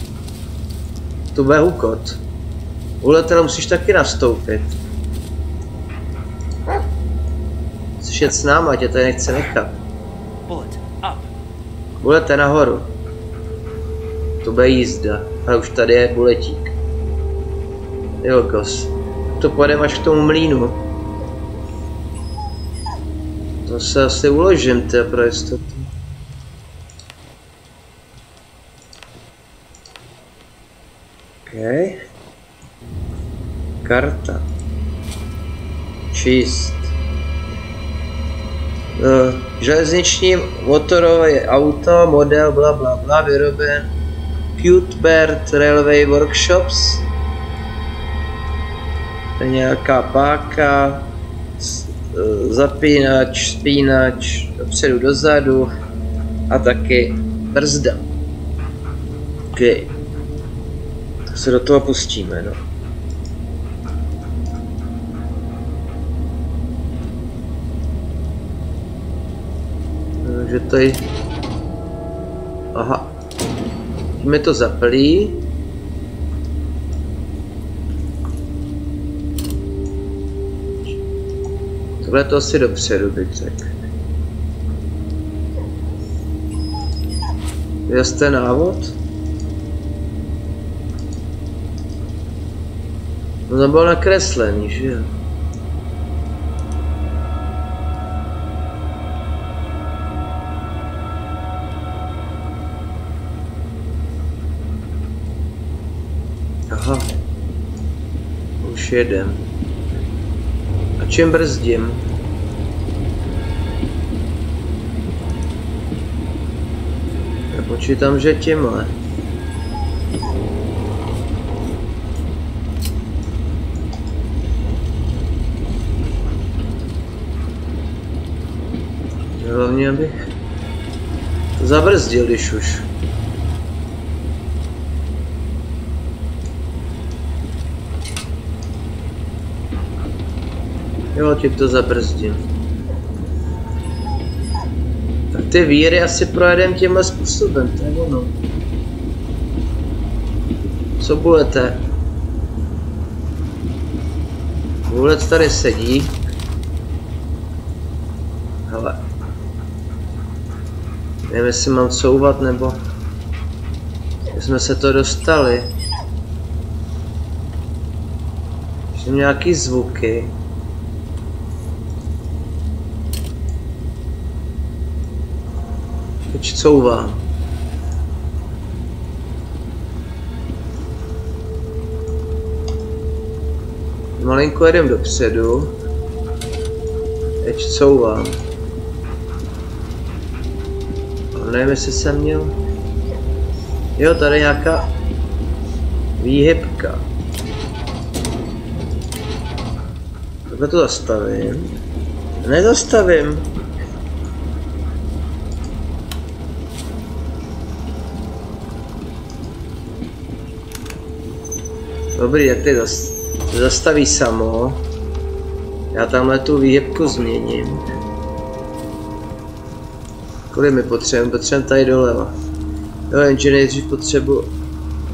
Speaker 1: Tu behukot. Ule teda musíš taky nastoupit. Chceš jet s náma, tě tady nechce nechat. Bulete nahoru. To bude jízda. Ale už tady je buletík. Jo, kos. To pojedeme až k tomu mlínu. To se asi uložím, ty pro jistotu. OK. Karta. Číst. Uh, železniční motorové auto, model bla bla bla, vyroben Cuthbert Railway Workshops. To je nějaká páka, eh, zapínač, spínač, dopředu dozadu a taky brzda. OK. Tak se do toho pustíme, no. Takže tady... Aha. Tím to zaplý. Tohle to asi dopředu, bych řekl. Jste návod? No to bylo nakreslený, že jo? Už jedem. A čím brzdím? Já počítám, že tímhle. Hlavně abych zabrzdil, když už. Jo, ti to zabrzdím. Tak. ty víry asi projedem tímhle způsobem, to je ono. Co budete? Bulec tady sedí. Hele. Nevím, jestli mám couvat, nebo... Jsme se to dostali. Jsou nějaký zvuky. Teď couvám. Malinko jedem dopředu. Teď couvám. Ale nevím, jestli jsem měl... Jo, tady nějaká výhybka. Takhle to zastavím. Nezastavím. Dobrý, jak ty zas, zastaví samo. Já tamhle tu výhybku změním. Kolik mi potřebujeme? Potřebujeme tady doleva. Jo, jenže nejdřív potřebuji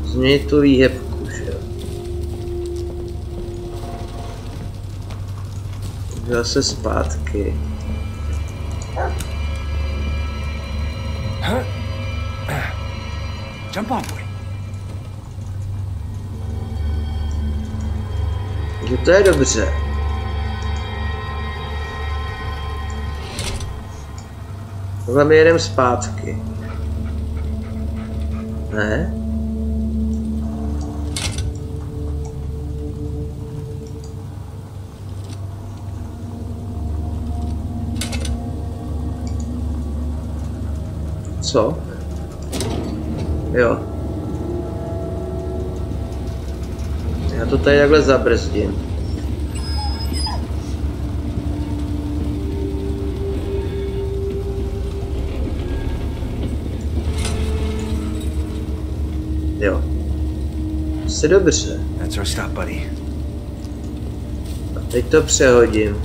Speaker 1: změnit tu výhybku, že jo. Zase zpátky. To je dobře. Tohle my jedem zpátky. Ne? Co? Jo. Já to tady takhle zabrzdím. Jsi dobře.
Speaker 2: That's our stop, buddy.
Speaker 1: A teď to přehodím.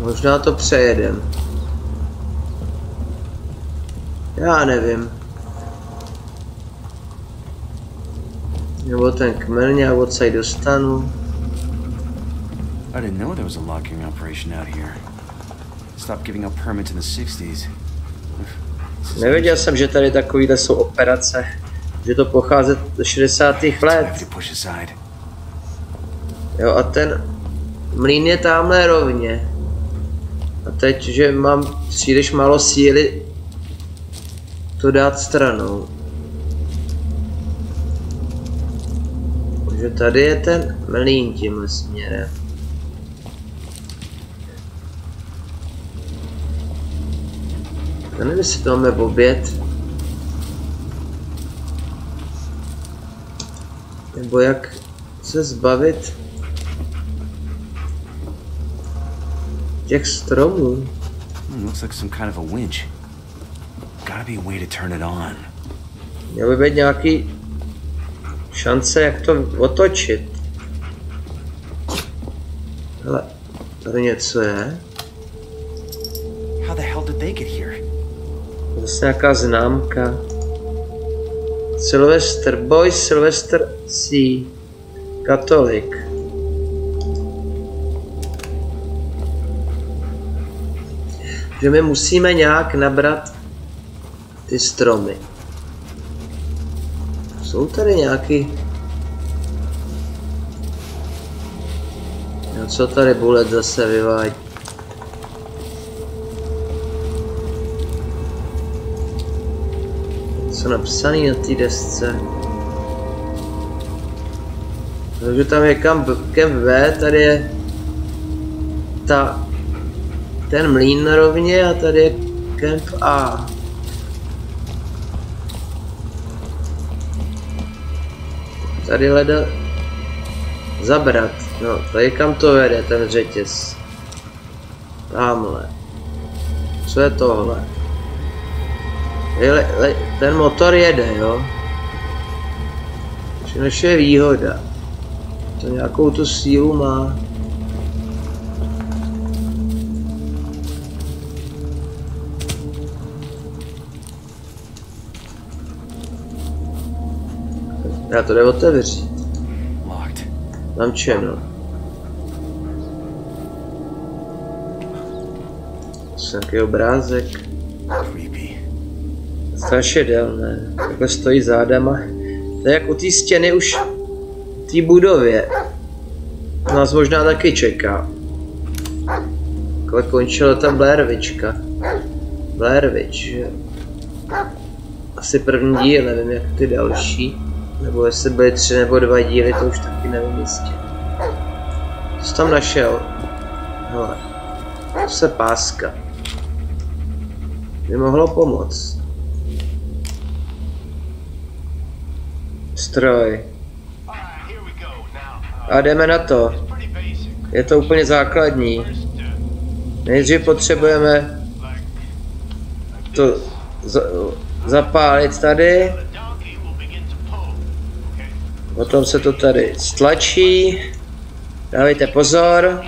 Speaker 1: Možná to přejedem. Já nevím. Nebo ten kmen nějak odsaď dostanu.
Speaker 2: I didn't know there was a locking operation out here. Stopped giving up permits in the 60s.
Speaker 1: Nevěděl jsem, že tady takovýhle jsou operace. Že to pochází ze 60.
Speaker 2: I
Speaker 1: let. Jo a ten mlín je tamhle rovně. A teď, že mám příliš málo síly to dát stranou. Takže tady je ten mlín tímhle směrem. Já nevím, jestli to máme v oběd. Nebo jak se zbavit těch stromů.
Speaker 2: Hmm, looks like some kind of a winch. Gotta be a way to turn it on.
Speaker 1: Měl by být nějaký šance, jak to otočit. Hele, tady něco je. Zase nějaká známka. Sylvester, boy Sylvester C. Katolik. Že my musíme nějak nabrat ty stromy. Jsou tady nějaký... No co tady bullet zase vyvádí? Napsaný na té desce? Takže tam je kamp, camp B, tady je ta, ten mlín rovně a tady je camp A. Tady leda zabrat. No, tady kam to vede ten řetěz? Tamhle. Co je tohle? Je le, le, ten motor jede, jo? Naše je výhoda. To nějakou tu sílu má. Já to jde otevřít. Mám čem, no. Nějaký obrázek. Strašidelné. Takhle stojí zádama. To je jak u té stěny už v té budově. Nás možná taky čeká. Takhle končila ta Blair Witchka. Blair Witch, že? Asi první díl, nevím jak ty další. Nebo jestli byly tři nebo dva díly, to už taky nevím jistě. Co jsi tam našel? Hele. To se páska. By mohlo pomoct. Stroj. A jdeme na to. Je to úplně základní. Nejdřív potřebujeme to za, zapálit tady. Potom se to tady stlačí. Dávejte pozor.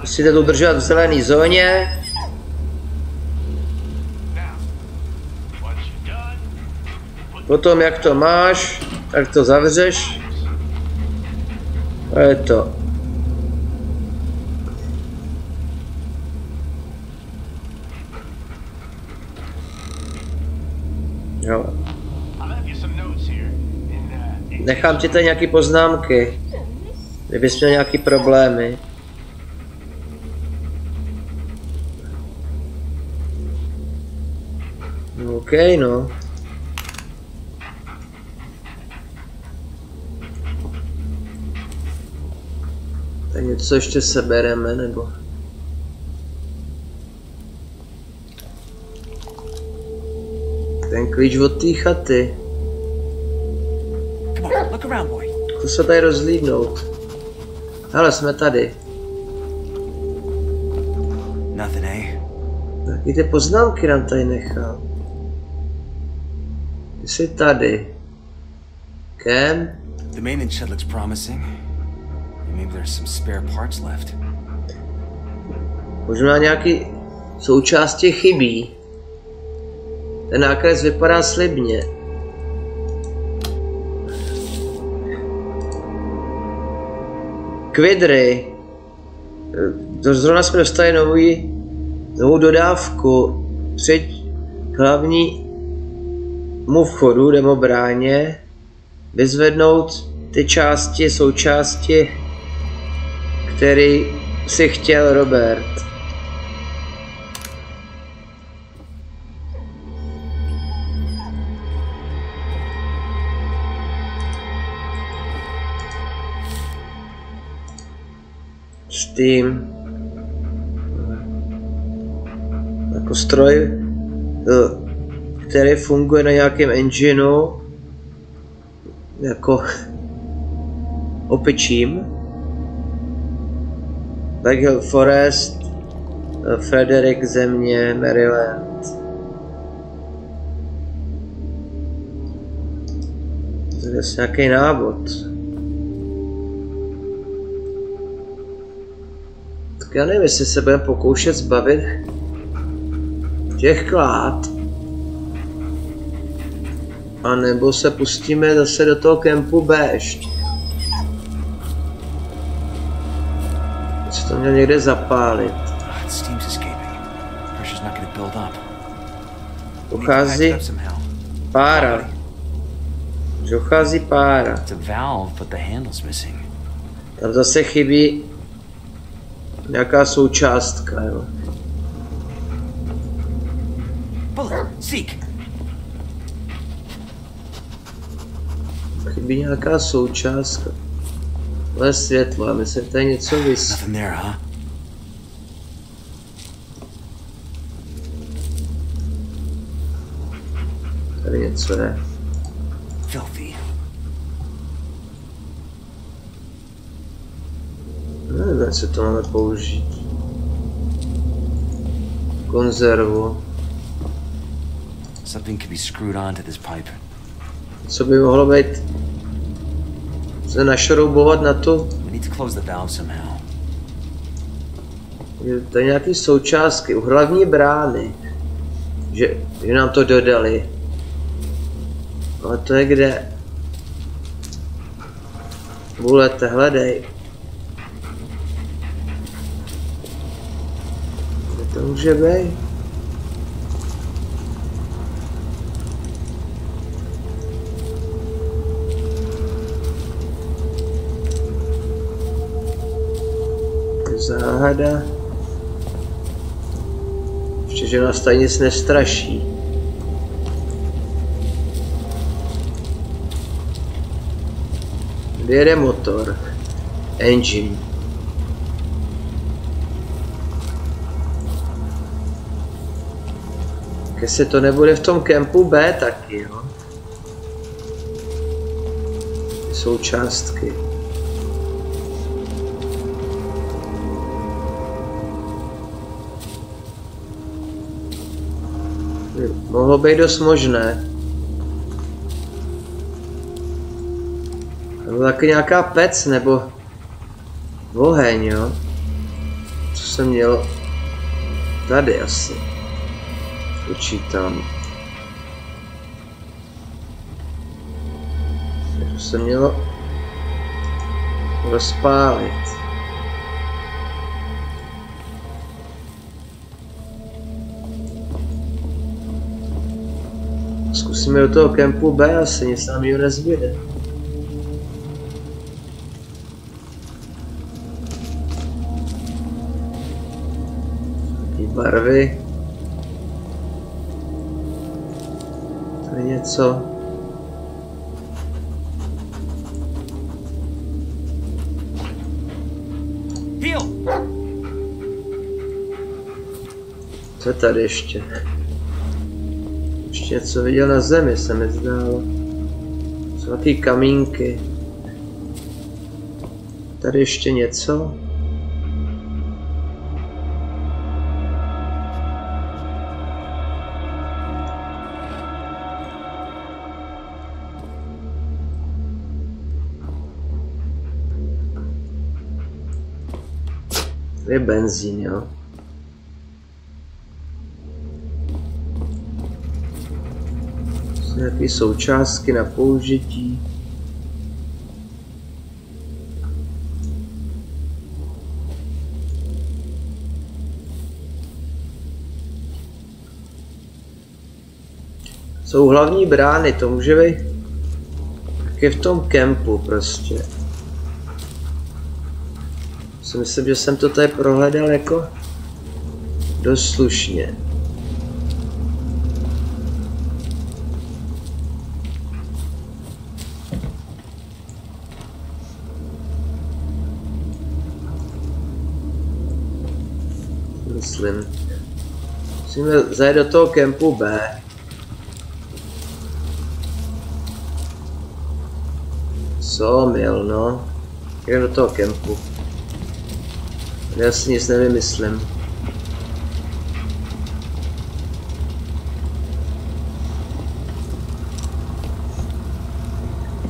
Speaker 1: Musíte to udržovat v zelené zóně. Potom jak to máš, tak to zavřeš. A je to. Jo. Nechám ti tady nějaký poznámky. Kdybys měl nějaký problémy. OK, no. Něco ještě sebereme, nebo... Ten klíč od té chaty. To se tady rozlídnout. Hele, jsme tady.
Speaker 2: Nothing, eh?
Speaker 1: Taky ty poznámky nám tady nechal. Ty jsi tady. Kem?
Speaker 2: The maintenance shed looks promising. Maybe there's some spare parts left.
Speaker 1: Možná nějaký součásti chybí. Ten nákres vypadá slibně. Kvidry. Zrovna jsme dostali nový, novou dodávku. Před hlavní mu vchodu, demobráně, vyzvednout ty části, součásti, který si chtěl Robert. S tím jako stroj, eh, který funguje na nějakém engineu, jako opičím. Black Forest, Frederick země, Maryland. To je zase nějaký návod. Tak já nevím, jestli se budeme pokoušet zbavit těch klád. A nebo se pustíme zase do toho kempu B
Speaker 2: We need to
Speaker 1: Dochází
Speaker 2: back it up somehow.
Speaker 1: pára. Dochází pára. Tam zase chybí nějaká součástka, jo. Chybí nějaká součástka. Ale světlo, a myslím, tady něco vys...
Speaker 2: Nothing there, huh?
Speaker 1: Tady něco je.
Speaker 2: Filthy.
Speaker 1: Nevím, jestli to máme použít. Konzervu.
Speaker 2: Something could be screwed onto this pipe.
Speaker 1: Co by mohlo být se našroubovat na to,
Speaker 2: to
Speaker 1: je nějaký součástky u hlavní brány, že, že nám to dodali. Ale to je kde? Bulete, hledej. Kde to může být? Záhada. Ještě, že nás tady nic nestraší. Kde jede motor? Engine. se to nebude v tom kempu B taky, jo? Součástky. Mohlo být dost možné. Nebo taky nějaká pec, nebo oheň, jo? Co jsem měl tady asi. Počítám. To se mělo rozpálit. Zkusíme do toho kempu B, asi nic nám jiného nezbyde. Taký barvy. Tady něco.
Speaker 2: Heal!
Speaker 1: Co je tady ještě? Něco viděl na zemi, se mi zdálo. Svatý kamínky. Tady ještě něco? Je benzín, jo. Jsou nějaké součástky na použití. Jsou hlavní brány, to může být taky v tom kempu prostě. Myslím, že jsem to tady prohledal jako dost slušně. Myslím. Musíme zajet do toho kempu B. Sawmill, no. Jdeme do toho kempu. Já si nic nevymyslím.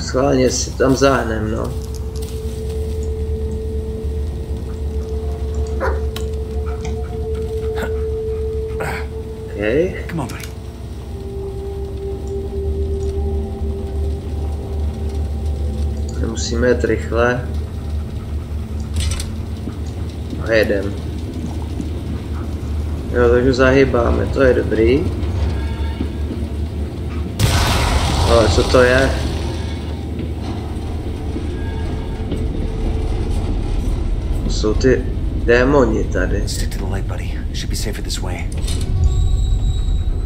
Speaker 1: Schválně si tam záhnem, no. Musíme jet rychle. A jedem. Jo, takže zahybáme, to je dobrý. Ale co to je? To jsou ty démoni tady.
Speaker 2: Stick to the light, buddy. It should be safer this way.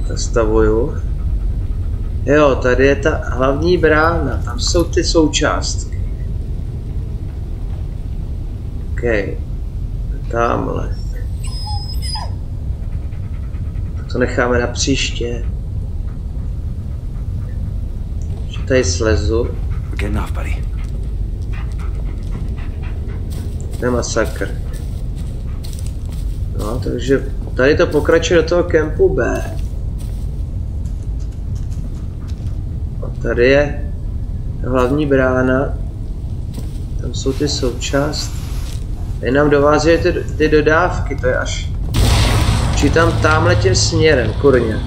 Speaker 1: Zastavuju. Jo, tady je ta hlavní brána, tam jsou ty součástky. OK. Tamhle. To necháme na příště. Že tady slezu.
Speaker 2: Off, buddy.
Speaker 1: To je masakr. No, takže tady to pokračuje do toho kempu B. A tady je hlavní brána. Tam jsou ty součást. Tady nám dováží ty, dodávky, to je až... Či tam tamhle tím směrem, kurně.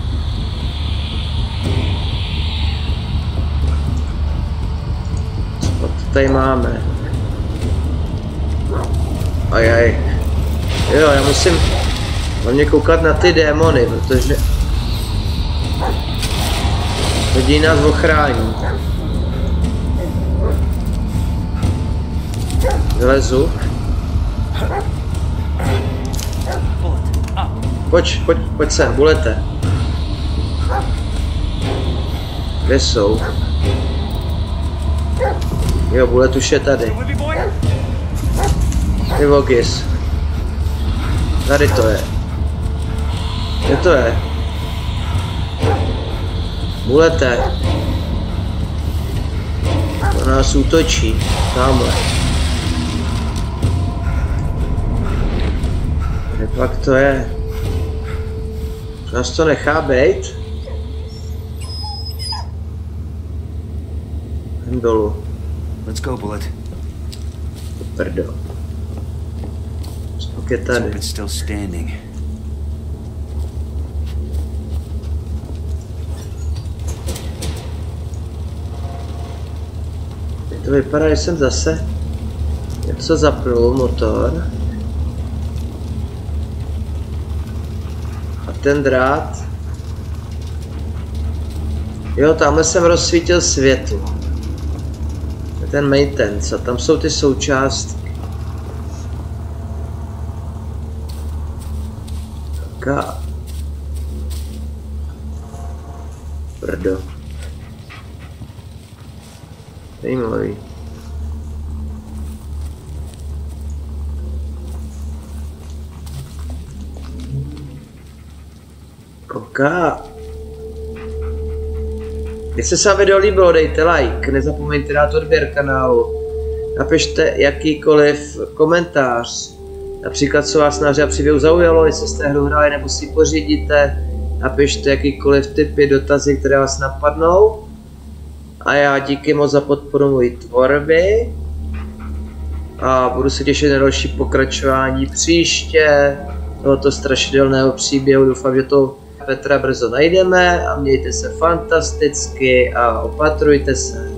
Speaker 1: Co to tady máme? Ajaj. Jo, já musím hlavně koukat na ty démony, protože hodí nás ochrání. Vylezu. Pojď, pojď, pojď sem, bulete. Kde jsou? Jo, bulet už je tady. Ty vogis. Tady to je. Kde to je? Bulete. To nás útočí. Tamhle. Pak to je? Nás to nechá bejt? Jdem dolů.
Speaker 2: Let's go, Bullet.
Speaker 1: Prdo. Spok je tady.
Speaker 2: it's still standing.
Speaker 1: To vypadá, že jsem zase něco zapnul motor. Ten drát. Jo, tamhle jsem rozsvítil světlo. Ten maintenance a tam jsou ty součástky. Taká. Brdo. Zajímavý. OK. Jestli se vám video líbilo, dejte like, nezapomeňte dát odběr kanálu, napište jakýkoliv komentář, například co vás na hře a příběhu zaujalo, jestli jste hru hráli nebo si pořídíte, napište jakýkoliv typy, dotazy, které vás napadnou. A já díky moc za podporu mojí tvorby. A budu se těšit na další pokračování příště tohoto strašidelného příběhu. Doufám, že to Petra brzo najdeme a mějte se fantasticky a opatrujte se.